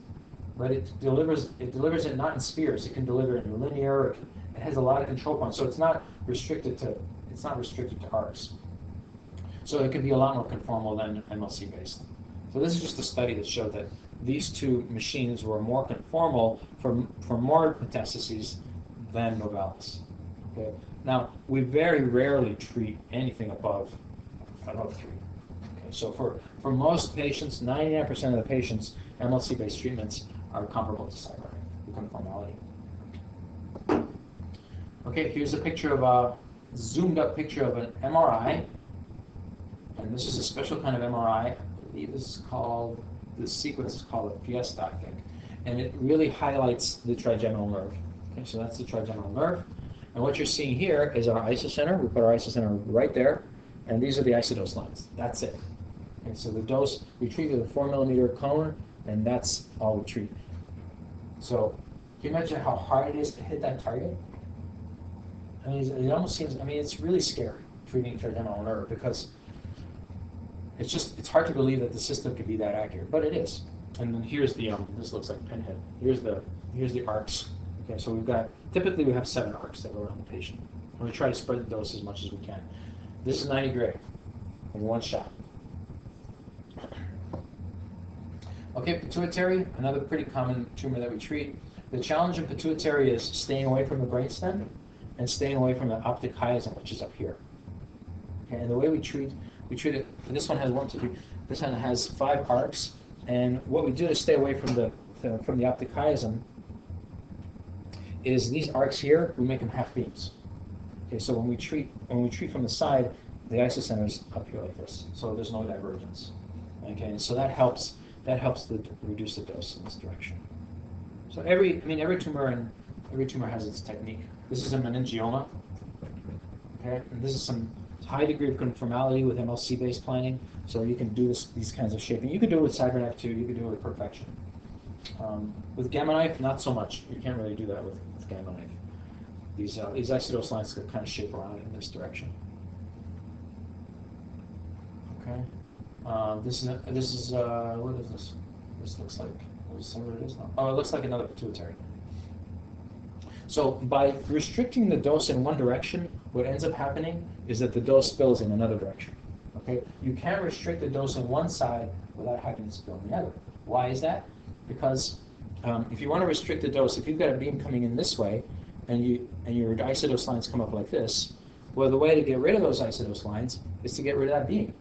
but it delivers it delivers it not in spheres. It can deliver it in linear. It, it has a lot of control points, so it's not restricted to it's not restricted to arcs. So it can be a lot more conformal than MLC based. So this is just a study that showed that these two machines were more conformal for for more metastases than Novalis. Okay. Now we very rarely treat anything above above three. Okay. So for for most patients, 99% of the patients, MLC-based treatments are comparable to cyber conformality. Okay, here's a picture of a zoomed up picture of an MRI. And this is a special kind of MRI. I believe this is called, this sequence is called a Fiesta, I think. And it really highlights the trigeminal nerve. Okay, so that's the trigeminal nerve. And what you're seeing here is our isocenter. We put our isocenter right there. And these are the isodose lines. That's it. Okay, so the dose, we treat with a four millimeter cone, and that's all we treat. So can you imagine how hard it is to hit that target? I mean, it almost seems, I mean, it's really scary treating trigeminal nerve because it's just, it's hard to believe that the system could be that accurate, but it is. And then here's the, um, this looks like pinhead. Here's the, here's the arcs. Okay, so we've got, typically we have seven arcs that go around the patient. And we try to spread the dose as much as we can. This is 90 gray, in one shot. Okay, pituitary, another pretty common tumor that we treat. The challenge in pituitary is staying away from the brainstem and staying away from the optic chiasm, which is up here. Okay, and the way we treat, we treat it, this one has one, two, three, this one has five arcs, and what we do to stay away from the, the from the optic chiasm is these arcs here, we make them half beams. Okay, so when we treat when we treat from the side, the isocenter is up here like this, so there's no divergence. Okay, and so that helps that helps to reduce the dose in this direction. So every, I mean, every tumor and every tumor has its technique. This is a meningioma. Okay, and this is some high degree of conformality with MLC-based planning. So you can do this, these kinds of shaping. You could do it with CyberKnife too. You could do it with Perfexion. Um, with Gamma Knife, not so much. You can't really do that with, These uh, these isodose lines could kind of shape around in this direction. Okay. Uh, this is this is uh, what is this? This looks like what it. Oh, it looks like another pituitary. So by restricting the dose in one direction, what ends up happening is that the dose spills in another direction. Okay, you can't restrict the dose on one side without having it spill in the other. Why is that? Because um, if you want to restrict the dose, if you've got a beam coming in this way, and you and your isodose lines come up like this, well, the way to get rid of those isodose lines is to get rid of that beam.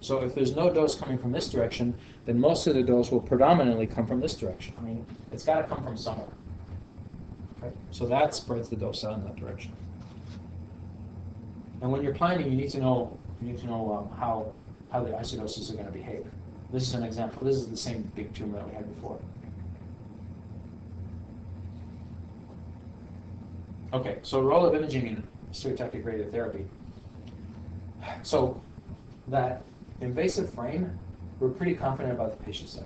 So if there's no dose coming from this direction, then most of the dose will predominantly come from this direction. I mean, it's got to come from somewhere. So that spreads the dose out in that direction. And when you're planning, you need to know you need to know um, how how the isodoses are going to behave. This is an example. This is the same big tumor that we had before. Okay, so role of imaging in stereotactic radiotherapy. So that invasive frame, we're pretty confident about the patient set.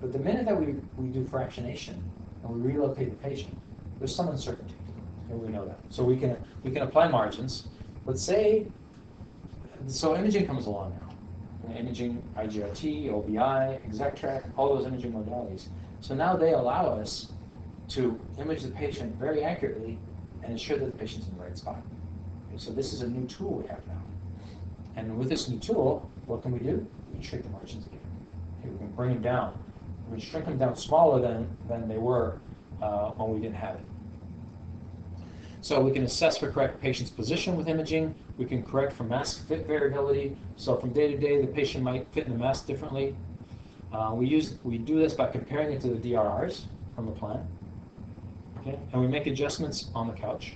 But the minute that we, we do fractionation and we relocate the patient, there's some uncertainty, and we know that. So we can we can apply margins. Let's say, so imaging comes along now. Imaging, IGRT, OBI, ExacTrac, all those imaging modalities. So now they allow us to image the patient very accurately and ensure that the patient's in the right spot. Okay, so this is a new tool we have now. And with this new tool, what can we do? We can shrink the margins again. Okay, we can bring them down. We can shrink them down smaller than, than they were uh, when we didn't have it. So we can assess for correct patient's position with imaging. We can correct for mask fit variability. So from day to day, the patient might fit in the mask differently. Uh, we use we do this by comparing it to the DRRs from the plan. Okay, and we make adjustments on the couch.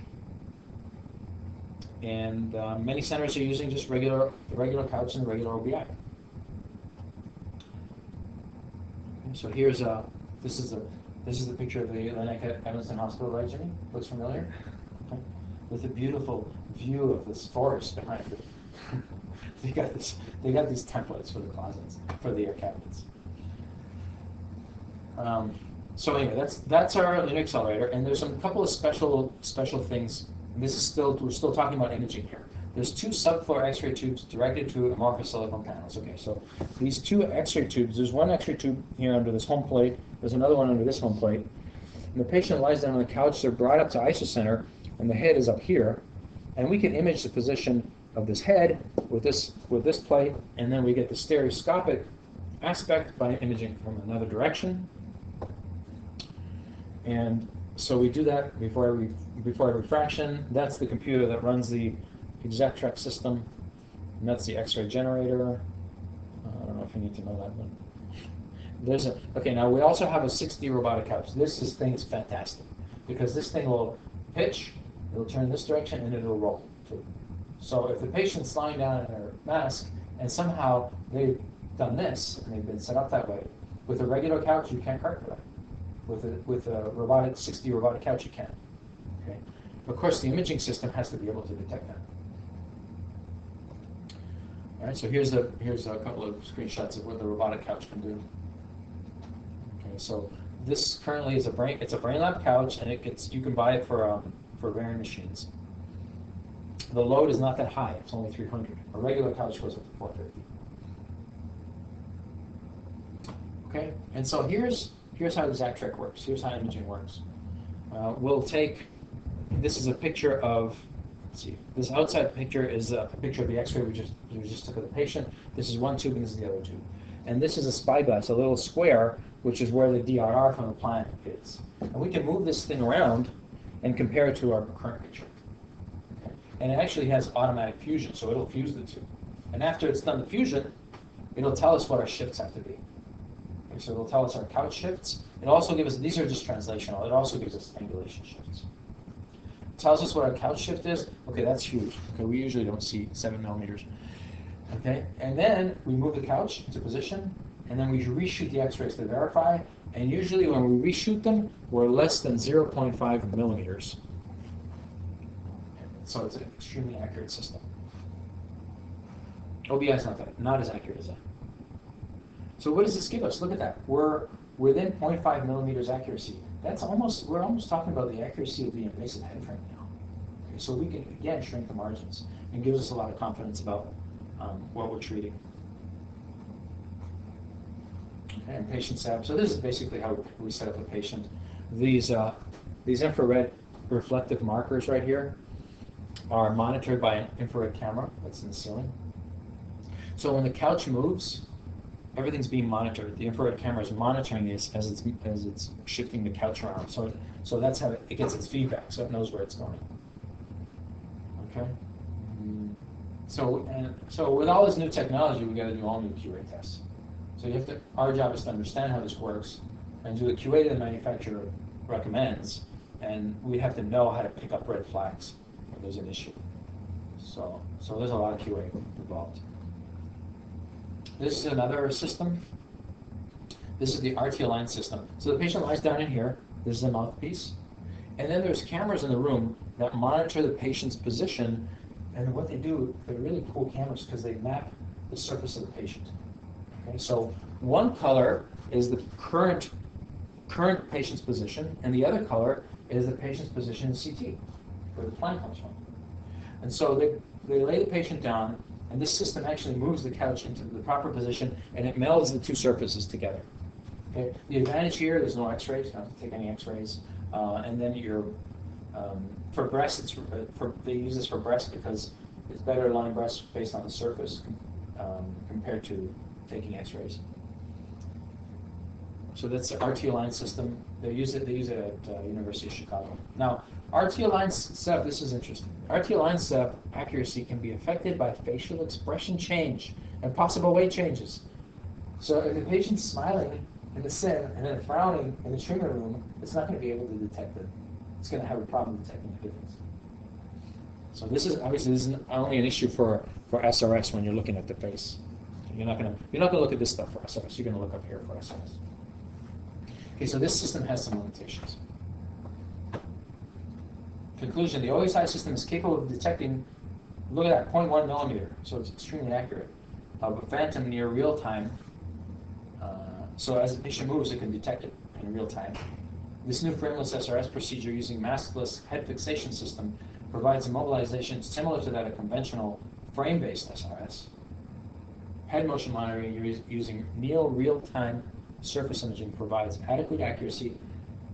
and uh, many centers are using just regular, regular couch and regular OBI. Okay, So here's a, this is a, this is the picture of the Atlantic Evanston Hospital, right, Jimmy? Looks familiar? Okay. With a beautiful view of this forest behind it. They got this, they got these templates for the closets, for the air cabinets. Um, so anyway, that's that's our Linux accelerator, and there's a couple of special special things. And this is still we're still talking about imaging here. There's two subfloor X-ray tubes directed to amorphous silicon panels. Okay, so these two X-ray tubes. There's one X-ray tube here under this home plate. There's another one under this home plate. And the patient lies down on the couch. They're brought up to isocenter, and the head is up here, and we can image the position of this head with this with this plate, and then we get the stereoscopic aspect by imaging from another direction. And so we do that before every before every fraction. That's the computer that runs the ExacTrac system, and that's the X-ray generator. Uh, I don't know if you need to know that one. There's a okay. Now we also have a 6D robotic couch. This is, thing is fantastic because this thing will pitch, it'll turn this direction, and it'll roll too. So if the patient's lying down in their mask and somehow they've done this and they've been set up that way, with a regular couch you can't correct that. With a with a robotic 6D robotic couch you can. Okay. Of course, the imaging system has to be able to detect that. All right. So here's a here's a couple of screenshots of what the robotic couch can do. Okay. So this currently is a brain it's a BrainLab couch and it gets you can buy it for um, for varying machines. The load is not that high, it's only 300. A regular couch goes up to 450. Okay, and so here's here's how the ExacTrac works. Here's how imaging works. Uh, we'll take this is a picture of let's see this outside picture is a picture of the X-ray we just we just took of the patient. This is one tube and this is the other tube. And this is a spyglass, a little square, which is where the DRR from the planet is. And we can move this thing around and compare it to our current picture. And it actually has automatic fusion, so it'll fuse the two. And after it's done the fusion, it'll tell us what our shifts have to be. Okay, so it'll tell us our couch shifts. It also gives us, these are just translational, it also gives us angulation shifts. It tells us what our couch shift is. Okay, that's huge. Okay, we usually don't see seven millimeters. Okay, and then we move the couch into position, and then we reshoot the x-rays to verify. And usually when we reshoot them, we're less than 0.5 millimeters. So it's an extremely accurate system. OBI is not that, not as accurate as that. So what does this give us? Look at that. We're within 0.5 millimeters accuracy. That's almost, we're almost talking about the accuracy of the invasive head frame now. Okay, so we can, again, shrink the margins and gives us a lot of confidence about um, what we're treating. Okay, and patient SAB. So this is basically how we set up a patient. These, uh, these infrared reflective markers right here are monitored by an infrared camera that's in the ceiling. So when the couch moves, everything's being monitored. The infrared camera is monitoring this as it's as it's shifting the couch around. So so that's how it, gets its feedback. So it knows where it's going. Okay. Mm. So and so with all this new technology, we got to do all new QA tests. So you have to. Our job is to understand how this works and do the QA that the manufacturer recommends, and we have to know how to pick up red flags when there's an issue. So so there's a lot of QA involved. This is another system. This is the RT Align system. So the patient lies down in here. This is a mouthpiece. And then there's cameras in the room that monitor the patient's position. And what they do, they're really cool cameras because they map the surface of the patient. Okay, so one color is the current current patient's position, and the other color is the patient's position in CT, where the plan comes from. And so they, they lay the patient down, and this system actually moves the couch into the proper position, and it melds the two surfaces together. Okay. The advantage here, there's no X-rays. You don't have to take any X-rays. Uh, and then you're um, for breast, it's uh, for they use this for breast because it's better line breast based on the surface um, compared to taking X-rays. So that's the RT Align system. They use it. They use it at uh, University of Chicago. Now, RT Align SEP. This is interesting. RT Align SEP accuracy can be affected by facial expression change and possible weight changes. So if the patient's smiling in the sim and then frowning in the treatment room, it's not going to be able to detect it. It's going to have a problem detecting the difference. So this is obviously this is only an issue for, for SRS when you're looking at the face. You're not gonna you're not gonna look at this stuff for SRS. You're gonna look up here for SRS. Okay, so this system has some limitations. Conclusion: The OSI system is capable of detecting. Look at that, 0.1 millimeter, so it's extremely accurate. Of a phantom near real time. Uh, so as the patient moves, it can detect it in real time. This new frameless SRS procedure using maskless head fixation system provides immobilization similar to that of conventional frame-based SRS. Head motion monitoring using near real-time surface imaging provides adequate accuracy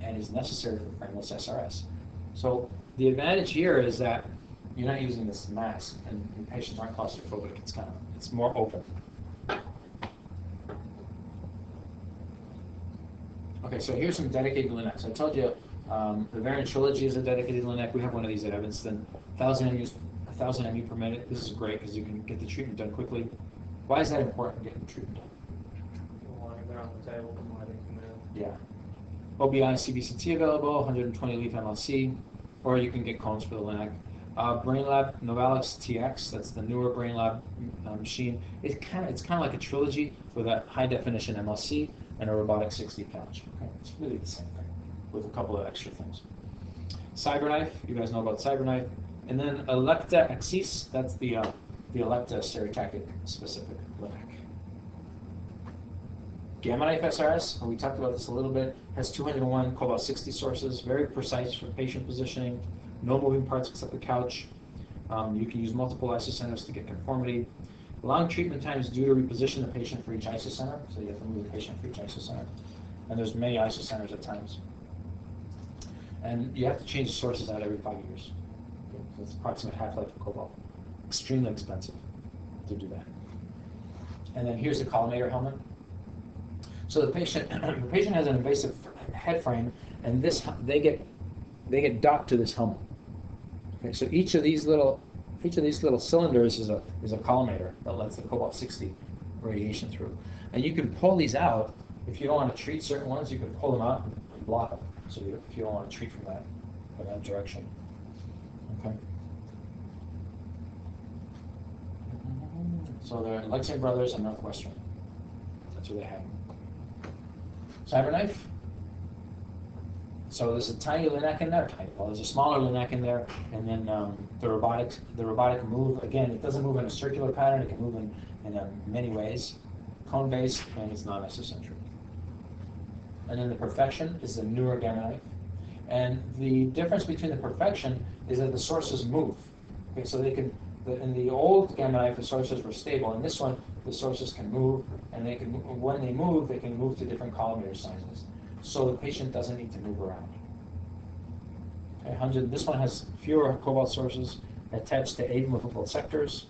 and is necessary for frameless SRS. So the advantage here is that you're not using this mask and and patients aren't claustrophobic. It's kind of, it's more open. Okay, so here's some dedicated Linacs. I told you, um, the Varian Trilogy is a dedicated Linacs. We have one of these at Evanston. Thousand MUs, thousand MU per minute. This is great because you can get the treatment done quickly. Why is that important, getting the treatment done? The longer they're on the table, the more they can move. Yeah. OBI and CBCT available, 120 leaf MLC, or you can get cones for the Linac. Uh, BrainLab Novalis TX, that's the newer BrainLab uh, machine. It's kind of it's kind of like a trilogy with a high definition MLC and a robotic 6D couch. Okay, it's really the same thing with a couple of extra things. CyberKnife, you guys know about CyberKnife, and then Elekta Axesse, that's the uh, the Elekta stereotactic specific Linac. Gamma Knife SRS, we talked about this a little bit, has 201 cobalt 60 sources, very precise for patient positioning, no moving parts except the couch. Um, you can use multiple isocenters to get conformity. Long treatment times due to reposition the patient for each isocenter, so you have to move the patient for each isocenter. And there's many isocenters at times. And you have to change the sources out every five years. Okay, so It's approximate half-life of cobalt. Extremely expensive to do that. And then here's the collimator helmet. So the patient, the patient has an invasive head frame, and this they get they get docked to this helmet. Okay, so each of these little each of these little cylinders is a is a collimator that lets the cobalt 60 radiation through, and you can pull these out if you don't want to treat certain ones. You can pull them out and block them. So you, if you don't want to treat from that from that direction. Okay. So they're Alexian Brothers and Northwestern. That's where they have. CyberKnife. So there's a tiny Linac in there. Well, there's a smaller Linac in there, and then um, the robotic, the robotic move. Again, it doesn't move in a circular pattern. It can move in in um, many ways, cone based, and it's non-isocentric. And then the Perfexion is the newer gamma knife, and the difference between the Perfexion is that the sources move. Okay, so they can. The, in the old gamma knife, the sources were stable. In this one, the sources can move, and they can. When they move, they can move to different collimator sizes so the patient doesn't need to move around. Okay, 100, this one has fewer cobalt sources attached to eight movable sectors,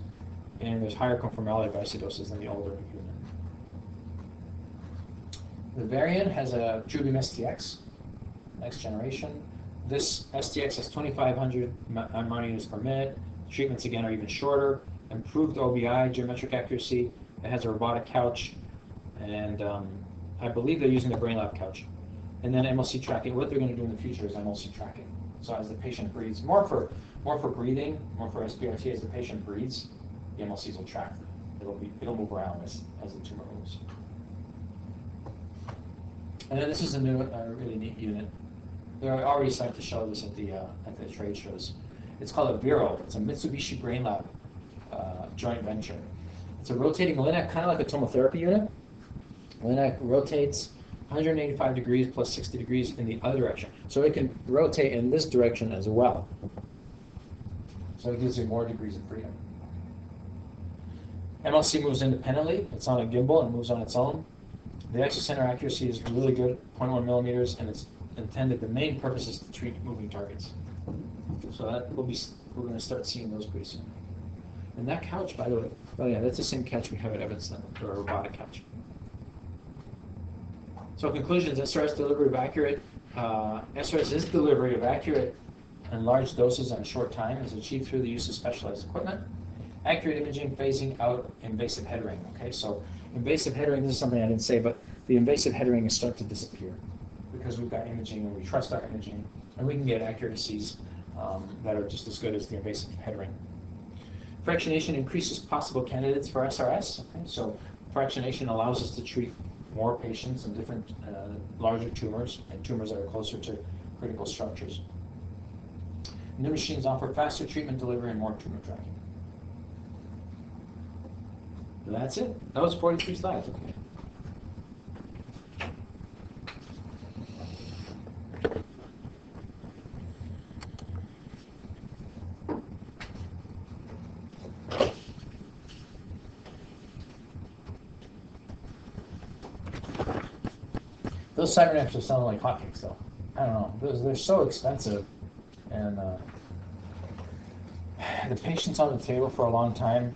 and there's higher conformality of isodoses than the older unit. The Varian has a TrueBeam STX, next generation. This STX has 2,500 ma- uh, per minute. Treatments again are even shorter. Improved OBI, geometric accuracy. It has a robotic couch, and um, I believe they're using the BrainLab couch. And then MLC tracking. What they're going to do in the future is MLC tracking. So as the patient breathes, more for more for breathing, more for SBRT. As the patient breathes, the MLCs will track. It'll be it'll move around as, as the tumor moves. And then this is a new, uh, really neat unit. They're already starting to show this at the uh, at the trade shows. It's called a Vero. It's a Mitsubishi BrainLab uh, joint venture. It's a rotating Linac, kind of like a tomotherapy unit. Linac rotates 185 degrees plus 60 degrees in the other direction. So it can rotate in this direction as well. So it gives you more degrees of freedom. MLC moves independently. It's on a gimbal and moves on its own. The isocenter accuracy is really good, 0.1 millimeters, and it's intended, the main purpose is to treat moving targets. So that will be, we're going to start seeing those pretty soon. And that couch, by the way, oh yeah, that's the same couch we have at Evanston, a robotic catch. So conclusions, SRS delivery of accurate, uh, SRS is delivery of accurate and large doses on short time is achieved through the use of specialized equipment. Accurate imaging phasing out invasive head ring, okay? So invasive head ring, this is something I didn't say, but the invasive head ring is starting to disappear because we've got imaging and we trust our imaging and we can get accuracies um, that are just as good as the invasive head ring. Fractionation increases possible candidates for SRS. Okay, so fractionation allows us to treat more patients and different uh, larger tumors and tumors that are closer to critical structures. New machines offer faster treatment delivery and more tumor tracking. That's it. That was 43 slides. Those are selling like hotcakes, though. I don't know. Those, they're so expensive, and uh, the patients on the table for a long time